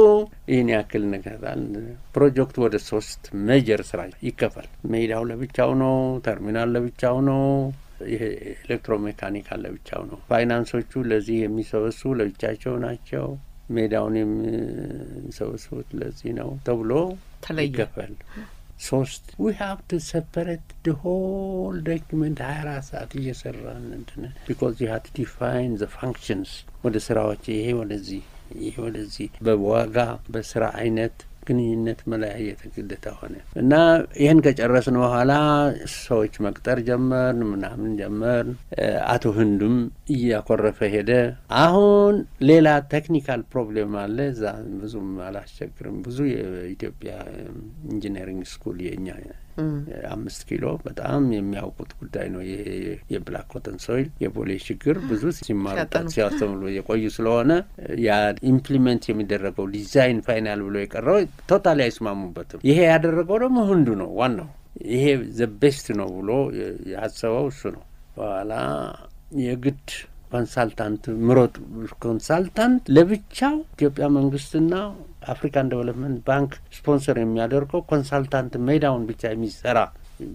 ይህን ያክል ነገራል። ፕሮጀክቱ ወደ ሶስት major ስራ ይከፈል። ሜዳው ለብቻው ነው። ተርሚናል ለብቻው ነው። ይሄ electromechanical ለብቻው ነው። ፋይናንሶቹ ለዚህ የሚሰበስቡ ለብቻቸው ናቸው። ሜዳውን የሚሰበስቡት ለዚህ ነው ተብሎ ተለየ። ይከፈል። ሶስት we have to separate the whole document ሀያ አራት ሰዓት እየሰራን እንትን because you have to define the functions ወደ ስራዎች ይሄ ወደዚህ ይሄ ወደዚህ በዋጋ በስራ አይነት ግንኙነት መለያየት ግዴታ ሆነ እና ይህን ከጨረስን በኋላ ሰዎች መቅጠር ጀመርን፣ ምናምን ጀመርን። አቶ ህንዱም እያኮረፈ ሄደ። አሁን ሌላ technical problem አለ። እዛ ብዙም አላስቸግርም። ብዙ የኢትዮጵያ engineering school የእኛ አምስት ኪሎ በጣም የሚያውቁት ጉዳይ ነው። ይሄ የ black cotton soil የቦሌ ችግር ብዙ ሲማሩበት ሲያስተምሩ የቆዩ ስለሆነ ያ implement የሚደረገው design final ብሎ የቀረው totally አይስማሙበትም። ይሄ ያደረገው ደግሞ ህንዱ ነው ዋናው። ይሄ the best ነው ብሎ ያሰበው እሱ ነው። በኋላ የግድ consultant ምሮጥ። consultant ለብቻው ኢትዮጵያ መንግስትና African Development Bank sponsor የሚያደርገው consultant ሜዳውን ብቻ የሚሰራ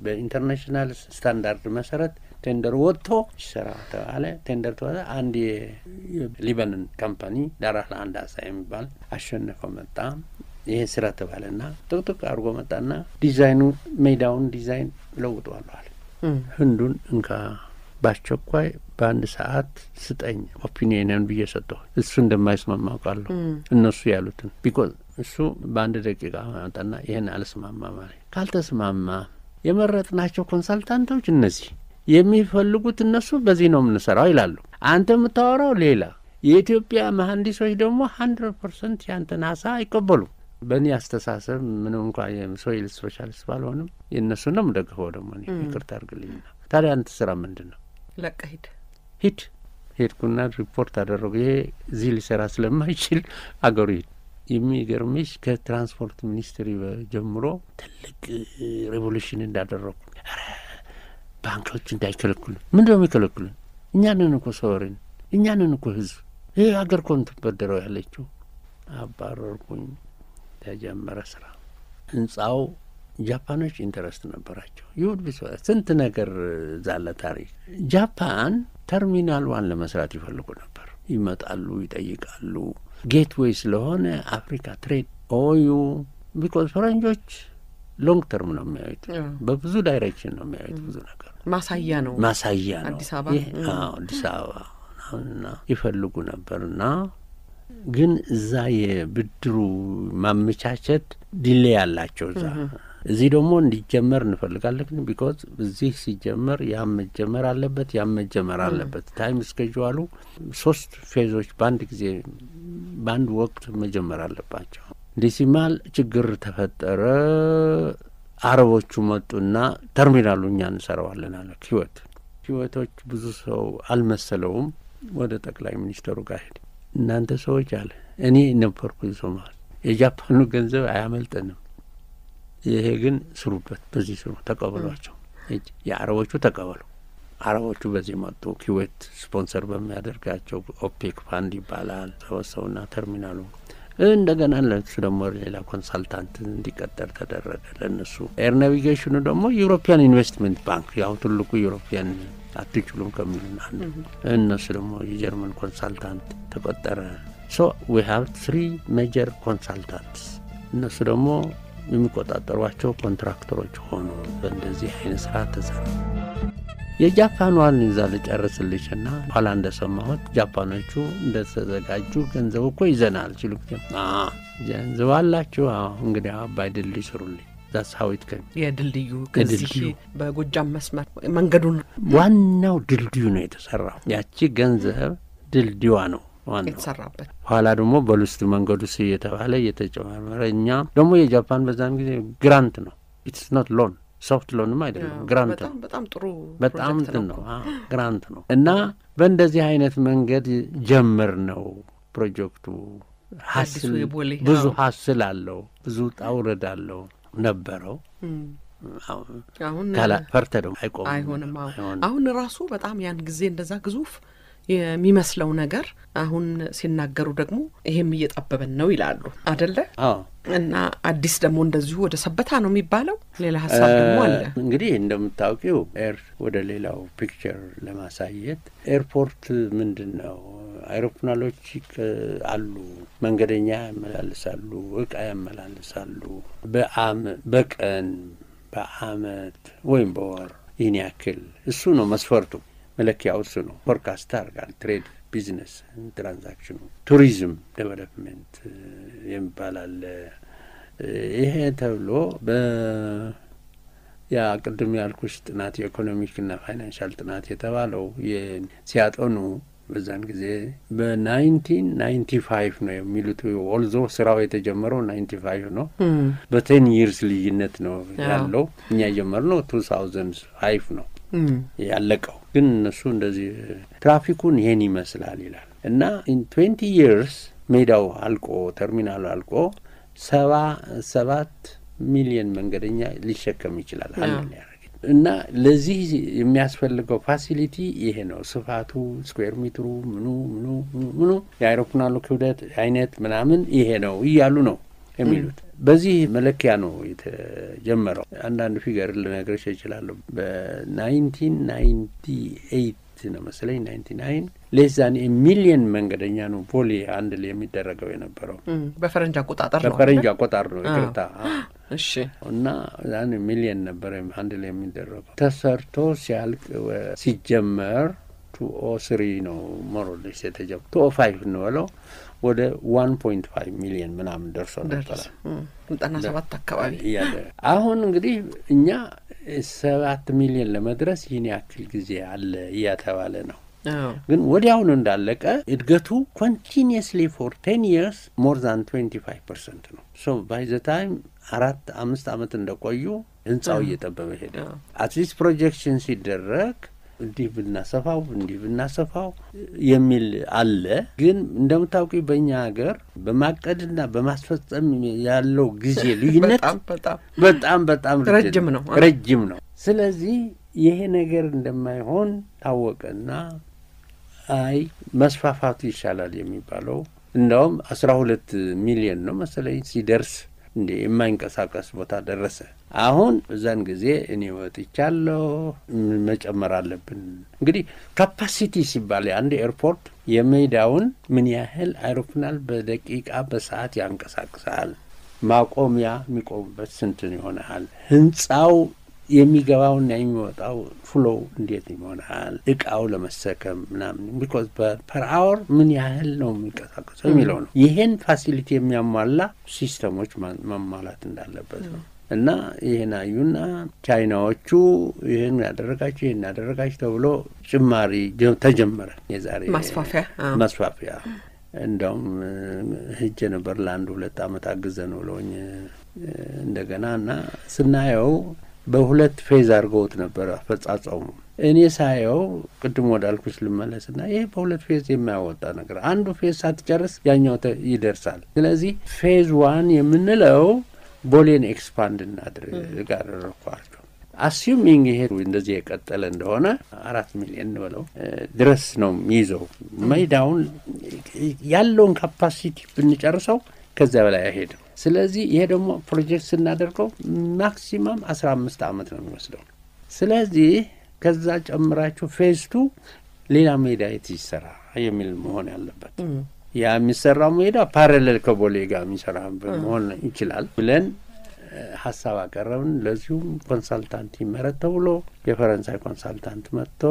በ international standard መሰረት tender ወጥቶ ይሰራ ተባለ። tender ተባለ። አንድ የሊባኖን company ዳራህ ለአንድ አሳ የሚባል አሸነፈው መጣ። ይሄ ስራ ተባለና ጥቅጥቅ አድርጎ መጣና ዲዛይኑ ሜዳውን ዲዛይን ለውጠዋለዋል። ህንዱን እንካ በአስቸኳይ በአንድ ሰዓት ስጠኝ opinion ን ብዬ ሰጠሁ። እሱ እንደማይስማማ አውቃለሁ። እነሱ ያሉትን because እሱ በአንድ ደቂቃ መጣና ይህን አልስማማ ማለት ካልተስማማ የመረጥናቸው consultant ኦች እነዚህ የሚፈልጉት እነሱ በዚህ ነው የምንሰራው ይላሉ። አንተ የምታወራው ሌላ። የኢትዮጵያ መሀንዲሶች ደግሞ hundred percent ያንተን ሀሳብ አይቀበሉ። በእኔ አስተሳሰብ ምንም እንኳ የ soil specialist ባልሆንም የእነሱን ነው የምደግፈው። ደግሞ ይቅርታ አድርግልኝና ታዲያ አንተ ስራ ምንድን ነው? ለቀ ሂድ ሂድ ሄድኩና ሪፖርት አደረጉ። ይሄ እዚህ ሊሰራ ስለማይችል አገሩ ሂድ። የሚገርምሽ ከ transport ministry ጀምሮ ትልቅ revolution እንዳደረጉ ባንኮች እንዳይከለክሉን። ምንድን ነው የሚከለክሉን? እኛንን እኮ ሰወሬን እኛንን እኮ ህዝብ ይህ አገር ኮን ትበደረው ያለችው አባረርኩኝ። ተጀመረ ስራ ህንጻው ጃፓኖች ኢንተረስት ነበራቸው። ይሁድ ቢስ ስንት ነገር ዛለ ታሪክ ጃፓን ተርሚናል ዋን ለመስራት ይፈልጉ ነበር። ይመጣሉ፣ ይጠይቃሉ። ጌትዌይ ስለሆነ አፍሪካ ትሬድ ኦዩ ቢኮዝ ፈረንጆች ሎንግ ተርም ነው የሚያዩት። በብዙ ዳይሬክሽን ነው የሚያዩት። ብዙ ነገር ማሳያ ነው ማሳያ ነው። አዲስ አበባ አዲስ አበባ ና ይፈልጉ ነበርና ግን እዛ የብድሩ ማመቻቸት delay ያላቸው እዛ እዚህ ደግሞ እንዲጀመር እንፈልጋለን። because እዚህ ሲጀመር ያም መጀመር አለበት፣ ያም መጀመር አለበት። time schedule ኡ ሶስት phase ኦች በአንድ ጊዜ በአንድ ወቅት መጀመር አለባቸው። እንዲህ ሲማል ችግር ተፈጠረ። አረቦቹ መጡና ተርሚናሉ እኛ እንሰራዋለን አለ ህይወት ህይወቶች ብዙ ሰው አልመሰለውም። ወደ ጠቅላይ ሚኒስትሩ ጋር ሄደ። እናንተ ሰዎች አለ እኔ ነበርኩ ሶማል የጃፓኑ ገንዘብ አያመልጠንም ይሄ ግን ስሩበት፣ በዚህ ስሩ፣ ተቀበሏቸው። የአረቦቹ ተቀበሉ። አረቦቹ በዚህ መጡ። ኩዌት ስፖንሰር በሚያደርጋቸው OPEC Fund ይባላል ሰበሰቡና ተርሚናሉ እንደገና ለሱ ደግሞ ሌላ consultant እንዲቀጠር ተደረገ። ለእነሱ air navigation ኡ ደግሞ European Investment Bank ያው ትልቁ European አትችሉም ከሚሉን አንዱ እነሱ ደግሞ የጀርመን consultant ተቀጠረ። so we have three major consultants እነሱ ደግሞ የሚቆጣጠሯቸው ኮንትራክተሮች ሆኑ። በእንደዚህ አይነት ስራ ተሰራ። የጃፓኗን እዛ ልጨርስልሽ ና ኋላ እንደሰማሁት ጃፓኖቹ እንደተዘጋጁ ገንዘብ እኮ ይዘናል ሲሉ ገንዘብ አላችሁ፣ እንግዲህ አባይ ድልድይ ስሩልኝ። that's how it ከ የድልድዩ ከዚህ በጎጃም መስመር መንገዱን ዋናው ድልድዩ ነው የተሰራው። ያቺ ገንዘብ ድልድዋ ነው የተሰራበት ኋላ ደግሞ በሉስት መንገዱስ እየተባለ እየተጨመረ እኛ ደግሞ የጃፓን በዛን ጊዜ grant ነው። it's not loan soft loan ም አይደለም፣ grant ነው። በጣም ጥሩ በጣም እንትን ነው፣ grant ነው። እና በእንደዚህ አይነት መንገድ ጀምር ነው ፕሮጀክቱ። ብዙ ሀስል አለው፣ ብዙ ጣውረድ አለው። ነበረው። አሁን ፈርተ ደግሞ አይቆምም አይሆንም። አሁን ራሱ በጣም ያን ጊዜ እንደዛ ግዙፍ የሚመስለው ነገር አሁን ሲናገሩ ደግሞ ይሄም እየጠበበን ነው ይላሉ አደለ? እና አዲስ ደግሞ እንደዚሁ ወደ ሰበታ ነው የሚባለው። ሌላ ሀሳብ ደግሞ አለ። እንግዲህ እንደምታውቂው ኤር ወደ ሌላው picture ለማሳየት ኤርፖርት ምንድን ነው አይሮፕላኖች አሉ፣ መንገደኛ ያመላልሳሉ፣ እቃ ያመላልሳሉ። በአም በቀን በአመት ወይም በወር ይህን ያክል እሱ ነው መስፈርቱ። መለኪያው እሱ ነው። forecast አርጋል trade business transaction ኡ፣ tourism development የሚባል አለ። ይሄ ተብሎ በ ያ ቅድም ያልኩሽ ጥናት የ economic ና financial ጥናት የተባለው ሲያጠኑ በዛን ጊዜ በ nineteen ninety five ነው የሚሉት። also ስራው የተጀመረው ninety five ነው። በ ten years ልዩነት ነው ያለው። እኛ የጀመርነው two thousand five ነው ያለቀው። ግን እነሱ እንደዚህ ትራፊኩን ይሄን ይመስላል ይላል እና in twenty years ሜዳው አልቆ ተርሚናሉ አልቆ ሰባ ሰባት ሚሊየን መንገደኛ ሊሸከም ይችላል አለን ያደረገ እና ለዚህ የሚያስፈልገው facility ይሄ ነው። ስፋቱ፣ square meter ኡ፣ ምኑ ምኑ ምኑ የአይሮፕላኑ ክብደት አይነት ምናምን ይሄ ነው እያሉ ነው የሚሉት። በዚህ መለኪያ ነው የተጀመረው። አንዳንድ figure ልነግርሽ እችላለሁ። በ nineteen ninety eight ነው መሰለኝ ninety nine less than million መንገደኛ ነው ቦሌ አንድ ላይ የሚደረገው የነበረው በፈረንጅ አቆጣጠር ነው። በፈረንጅ አቆጣር ነው ይቅርታ። እሺ እና ያን ሚሊየን ነበረ አንድ ላይ የሚደረገው ተሰርቶ ሲያልቅ ሲጀመር two o three ነው more or less የተጀመ two o five እንበለው ወደ one point five million ምናምን ደርሶ ነበረ ዘጠና ሰባት አካባቢ እያለ አሁን እንግዲህ እኛ ሰባት ሚሊየን ለመድረስ ይህን ያክል ጊዜ አለ እየተባለ ነው። ግን ወዲያውኑ እንዳለቀ እድገቱ continuously for ten years more than twenty five percent ነው። so by the time አራት አምስት ዓመት እንደቆዩ ህንፃው እየጠበበ ሄደ። at least projection ሲደረግ እንዲህ ብናሰፋው እንዲህ ብናሰፋው የሚል አለ። ግን እንደምታውቂ በእኛ ሀገር በማቀድና በማስፈጸም ያለው ጊዜ ልዩነት በጣም በጣም ረጅም ነው ረጅም ነው። ስለዚህ ይሄ ነገር እንደማይሆን ታወቀና አይ መስፋፋቱ ይሻላል የሚባለው እንደውም አስራ ሁለት ሚሊዮን ነው መሰለኝ ሲደርስ እንዴ የማይንቀሳቀስ ቦታ ደረሰ። አሁን በዛን ጊዜ እኔ ወጥቻለሁ፣ መጨመር አለብን። እንግዲህ capacity ሲባል አንድ ኤርፖርት የሜዳውን ምን ያህል አይሮፕላን በደቂቃ በሰዓት ያንቀሳቅሳል፣ ማቆሚያ የሚቆሙበት ስንትን ይሆናል፣ ህንፃው የሚገባውና የሚወጣው flow እንዴት ይሆናል፣ እቃው ለመሸከም ምናምን because በ per hour ምን ያህል ነው የሚንቀሳቀሰው የሚለው ነው። ይሄን facility የሚያሟላ system ኦች መሟላት እንዳለበት ነው። እና ይህን አዩና ቻይናዎቹ ይህን ያደረጋችሁ ይህን ያደረጋችሁ ተብሎ ጭማሪ ተጀመረ። የዛሬ ማስፋፊያ ማስፋፊያ እንደውም ሂጄ ነበር ለአንድ ሁለት አመት አግዘን ብለውኝ እንደገና እና ስናየው በሁለት phase አድርገውት ነበር አፈጻጸሙ። እኔ ሳየው ቅድም ወዳልኩሽ ልመለስና ይህ በሁለት phase የማያወጣ ነገር አንዱ phase ሳትጨርስ ያኛው ይደርሳል። ስለዚህ phase one የምንለው ቦሌን expand እናድርግ አደረኳቸው። assuming ይሄ እንደዚህ የቀጠለ እንደሆነ አራት ሚሊዮን ብለው ድረስ ነው የሚይዘው ሜዳውን ያለውን capacity ብንጨርሰው ከዚያ በላይ አይሄድም። ስለዚህ ይሄ ደግሞ ፕሮጀክት ስናደርገው አስራ አምስት አመት ነው የሚወስደው። ስለዚህ ከዛ ጨምራችሁ phase two ሌላ ሜዳ የት ይሰራ የሚል መሆን ያለበት ያ የሚሰራው ሜዳ parallel ከቦሌ ጋር የሚሰራ መሆን ይችላል ብለን ሀሳብ አቀረብን። ለዚሁም consultant ይመረጥ ተብሎ የፈረንሳይ consultant መጥቶ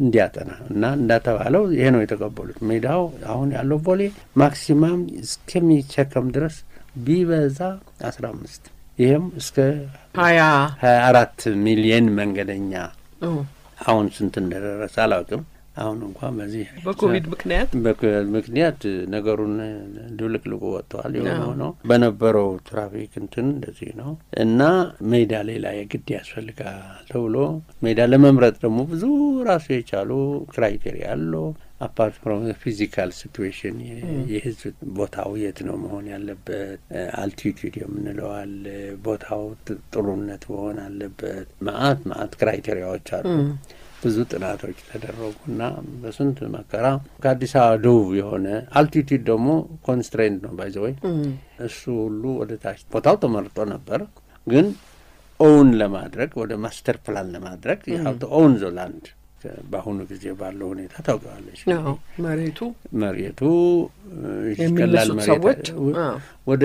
እንዲያጠና እና እንዳተባለው ይሄ ነው የተቀበሉት። ሜዳው አሁን ያለው ቦሌ maximum እስከሚቸከም ድረስ ቢበዛ አስራ አምስት ይህም እስከ ሀያ ሀያ አራት ሚሊየን መንገደኛ አሁን ስንት እንደደረሰ አላውቅም። አሁን እንኳን በዚህ በኮቪድ ምክንያት በኮቪድ ምክንያት ነገሩን ድብልቅልቁ ወጥተዋል። የሆነ ሆኖ በነበረው ትራፊክ እንትን እንደዚህ ነው እና ሜዳ ሌላ የግድ ያስፈልጋል ተብሎ ሜዳ ለመምረጥ ደግሞ ብዙ ራሱ የቻሉ criteria አለው። apart from physical situation የህዝብ ቦታው የት ነው መሆን ያለበት፣ altitude የምንለው አለ። ቦታው ጥሩነት መሆን አለበት። መአት መአት criteria ዎች አሉ። ብዙ ጥናቶች ተደረጉና በስንት መከራ ከአዲስ አበባ ደቡብ የሆነ አልቲቱድ ደግሞ ኮንስትሬንት ነው ባይዘወይ እሱ ሁሉ ወደ ታች ቦታው ተመርጦ ነበር። ግን ኦውን ለማድረግ ወደ ማስተር ፕላን ለማድረግ የሀብተ ኦውን ዘ ላንድ በአሁኑ ጊዜ ባለው ሁኔታ ታውቀዋለች። መሬቱ? መሬቱ የሚነሱት ቀላል ሰዎች? ወደ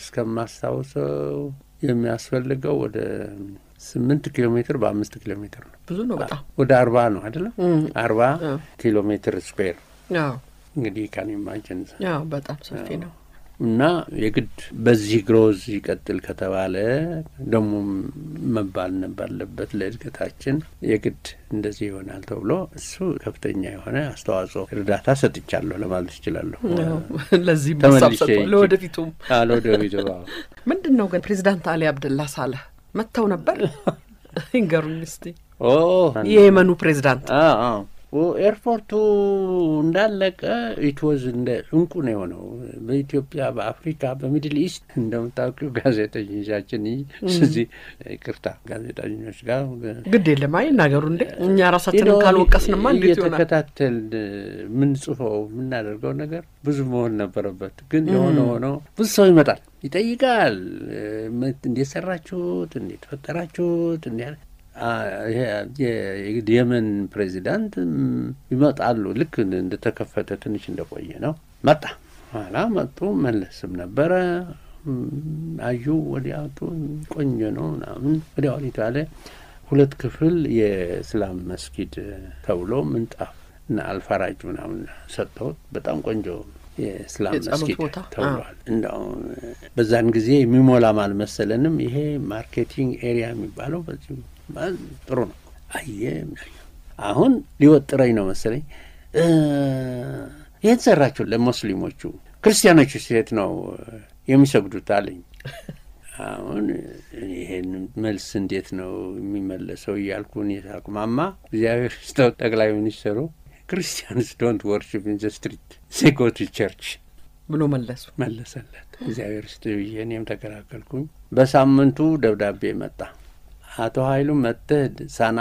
እስከማስታውሰው የሚያስፈልገው ወደ ስምንት ኪሎ ሜትር በአምስት ኪሎ ሜትር ነው። ብዙ ነው በጣም ወደ አርባ ነው አይደለም? አርባ ኪሎ ሜትር square እንግዲህ can imagine አዎ በጣም ሰፊ ነው። እና የግድ በዚህ growth ይቀጥል ከተባለ ደግሞ መባል ነበረበት ለእድገታችን የግድ እንደዚህ ይሆናል ተብሎ እሱ ከፍተኛ የሆነ አስተዋጽኦ እርዳታ ሰጥቻለሁ ለማለት እችላለሁ። ለዚህ ለወደፊቱም ለወደፊቱ ምንድን ነው ግን ፕሬዚዳንት አሊ አብደላ ሳለህ መጥተው ነበር? ይንገሩኝ እስቲ። የየመኑ ፕሬዚዳንት ኤርፖርቱ እንዳለቀ it was እንደ እንቁ ነው የሆነው። በኢትዮጵያ፣ በአፍሪካ፣ በ Middle East እንደምታውቂው ጋዜጠኞቻችን እዚህ ይቅርታ ጋዜጠኞች ጋር ግድ የለም ይናገሩ እንዴ እኛ ራሳችንን ካልወቀስንማ እንዴት ይሆናል? እየተከታተል የምንጽፈው የምናደርገው ነገር ብዙ መሆን ነበረበት። ግን የሆነ ሆኖ ብዙ ሰው ይመጣል፣ ይጠይቃል። እንዴት ሰራችሁት? እንዴት ፈጠራችሁት? የየመን ፕሬዚዳንት ይመጣሉ። ልክ እንደተከፈተ ትንሽ እንደቆየ ነው መጣ። ኋላ መጡ። መለስም ነበረ አዩ። ወዲያቱ ቆንጆ ነው ምናምን ወዲያ አለ። ሁለት ክፍል የእስላም መስጊድ ተብሎ ምንጣፍ እና አልፍራሽ ምናምን ሰጥተውት በጣም ቆንጆ የእስላም መስጊድ ተብሏል። እንደው በዛን ጊዜ የሚሞላም አልመሰለንም። ይሄ marketing area የሚባለው በዚህ ጥሩ ነው። አየ አሁን ሊወጥረኝ ነው መሰለኝ። ይህን ሰራችሁ ለሙስሊሞቹ፣ ክርስቲያኖቹ የት ነው የሚሰግዱት አለኝ። አሁን ይሄን መልስ እንዴት ነው የሚመለሰው እያልኩ እኔ ሳቅማማ እግዚአብሔር ይስጠው ጠቅላይ ሚኒስትሩ Christians don't worship in the street they go to church ብሎ መለሱ መለሰለት። እግዚአብሔር ስጥ ብዬ እኔም ተከራከልኩኝ። በሳምንቱ ደብዳቤ መጣ። አቶ ኃይሉ መጥተህ ሳና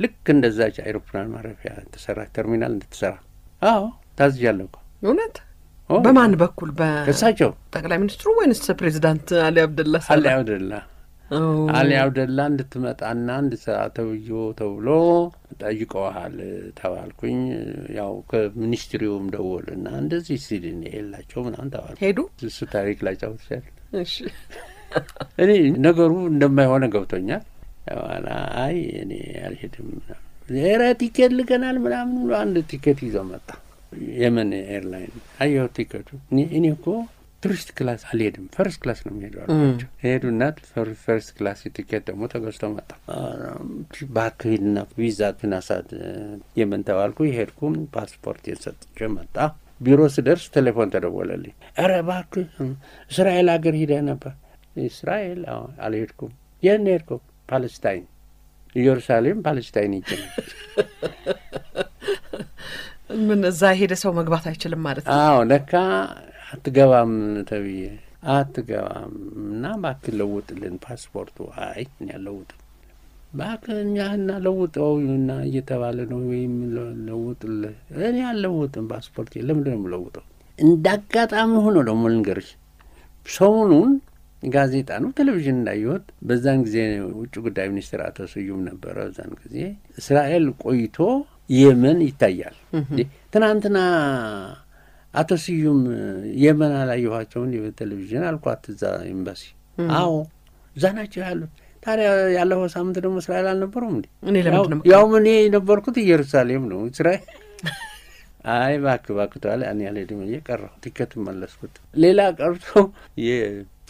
ልክ እንደዛች አይሮፕላን ማረፊያ ተሰራ ተርሚናል እንድትሰራ። አዎ ታዝዣለሁ እኮ እውነት። በማን በኩል እሳቸው ጠቅላይ ሚኒስትሩ ወይንስ ፕሬዚዳንት አሊ አብደላ አሊ አብደላ አሊ አብደላ እንድትመጣና እንድትሰራ ተብዬ ተብሎ ጠይቀዋል ተባልኩኝ። ያው ከሚኒስትሪውም ደወልና እንደዚህ ሲል የላቸው ምናምን ተባልኩ። ሄዱ። እሱ ታሪክ ያጫውትሻል። እሺ እኔ ነገሩ እንደማይሆነ ገብቶኛል። በኋላ አይ እኔ አልሄድም ኧረ ቲኬት ልከናል ምናምን ብሎ አንድ ቲኬት ይዞ መጣ። የመን airline አየሁ ቲኬቱ። እኔ እኮ tourist class አልሄድም first class ነው የሚሄዱ አልኳቸው። ሄዱና first class ቲኬት ደግሞ ተገዝቶ መጣ። እባክህ ሂድና ቪዛ አስመታ የመን ተባልኩ። ሄድኩም ፓስፖርቴን ሰጥቼ መጣ። ቢሮ ስደርስ ቴሌፎን ተደወለልኝ። ኧረ እባክህ እስራኤል ሀገር ሂደህ ነበር? እስራኤል አልሄድኩም። የት ነው የሄድከው? ፓለስታይን ኢየሩሳሌም ፓለስታይን ይላል። ምን እዛ ሄደ ሰው መግባት አይችልም ማለት ነው? አዎ ለካ አትገባም ተብዬ አትገባም እና እባክህ ለውጥልን ፓስፖርቱ። አይ እኔ አልለውጥም እባክህ እኛህና ለውጠው እና እየተባለ ነው ወይም ለውጥልህ። እኔ አልለውጥም ፓስፖርት ለምንድን ነው የምለውጠው? እንደ አጋጣሚ ሆኖ ደግሞ ልንገርሽ ሰሞኑን ጋዜጣ ነው ቴሌቪዥን እንዳየሁት በዛን ጊዜ ውጭ ጉዳይ ሚኒስትር አቶ ስዩም ነበረ። በዛን ጊዜ እስራኤል ቆይቶ የመን ይታያል። ትናንትና አቶ ስዩም የመን አላየኋቸውን በቴሌቪዥን አልኳት። እዛ ኤምባሲ አዎ እዛ ናቸው ያሉት። ታዲያ ያለፈው ሳምንት ደግሞ እስራኤል አልነበሩም እንዴ? ያውም እኔ የነበርኩት ኢየሩሳሌም ነው። እስራኤል አይ እባክህ እባክህ ተባለ። እኔ አልሄድም ብዬ ቀረሁ። ቲኬት መለስኩት። ሌላ ቀርቶ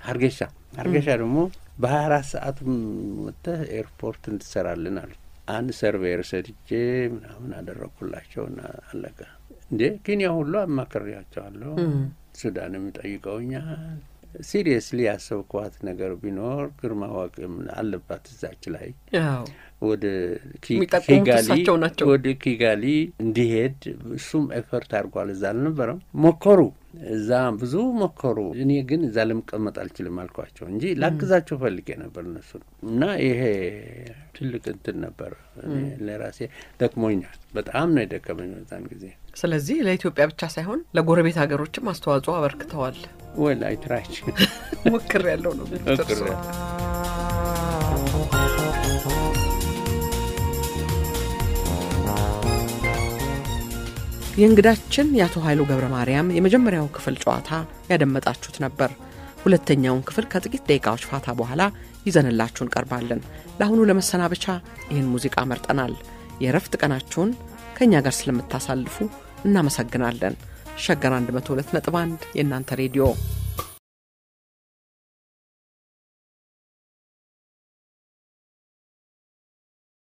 ሀርጌሻ ሀርጌሻ ደግሞ በሀያ አራት ሰዓት ወጥተህ ኤርፖርት እንድትሰራልን አሉ። አንድ surveyor ሰድጄ ምናምን አደረግኩላቸውና አለቀ። እንዴ ኬንያ ሁሉ አማክሬያቸዋለሁ። ሱዳንም ጠይቀውኛል። seriously ያሰብኳት ነገር ቢኖር ግርማ ዋቄም አለባት እዛች ላይ አዎ ወደ ኪጋሊ ወደ ኪጋሊ እንዲሄድ እሱም effort አድርጓል። እዛ አልነበረም ሞከሩ፣ እዛ ብዙ ሞከሩ። እኔ ግን እዛ ለመቀመጥ አልችልም አልኳቸው እንጂ ላግዛቸው ፈልጌ ነበር እነሱ እና ይሄ ትልቅ እንትን ነበር። እኔ ለራሴ ደክሞኛል፣ በጣም ነው የደከመኝ በዛን ጊዜ። ስለዚህ ለኢትዮጵያ ብቻ ሳይሆን ለጎረቤት ሀገሮችም አስተዋጽኦ አበርክተዋል። ወይ ላይ ትራች ሞክር ያለው ነው የእንግዳችን የአቶ ኃይሉ ገብረ ማርያም የመጀመሪያው ክፍል ጨዋታ ያደመጣችሁት ነበር። ሁለተኛውን ክፍል ከጥቂት ደቂቃዎች ፋታ በኋላ ይዘንላችሁ እንቀርባለን። ለአሁኑ ለመሰናበቻ ይህን ሙዚቃ መርጠናል። የእረፍት ቀናችሁን ከእኛ ጋር ስለምታሳልፉ እናመሰግናለን። ሸገር 102.1 የእናንተ ሬዲዮ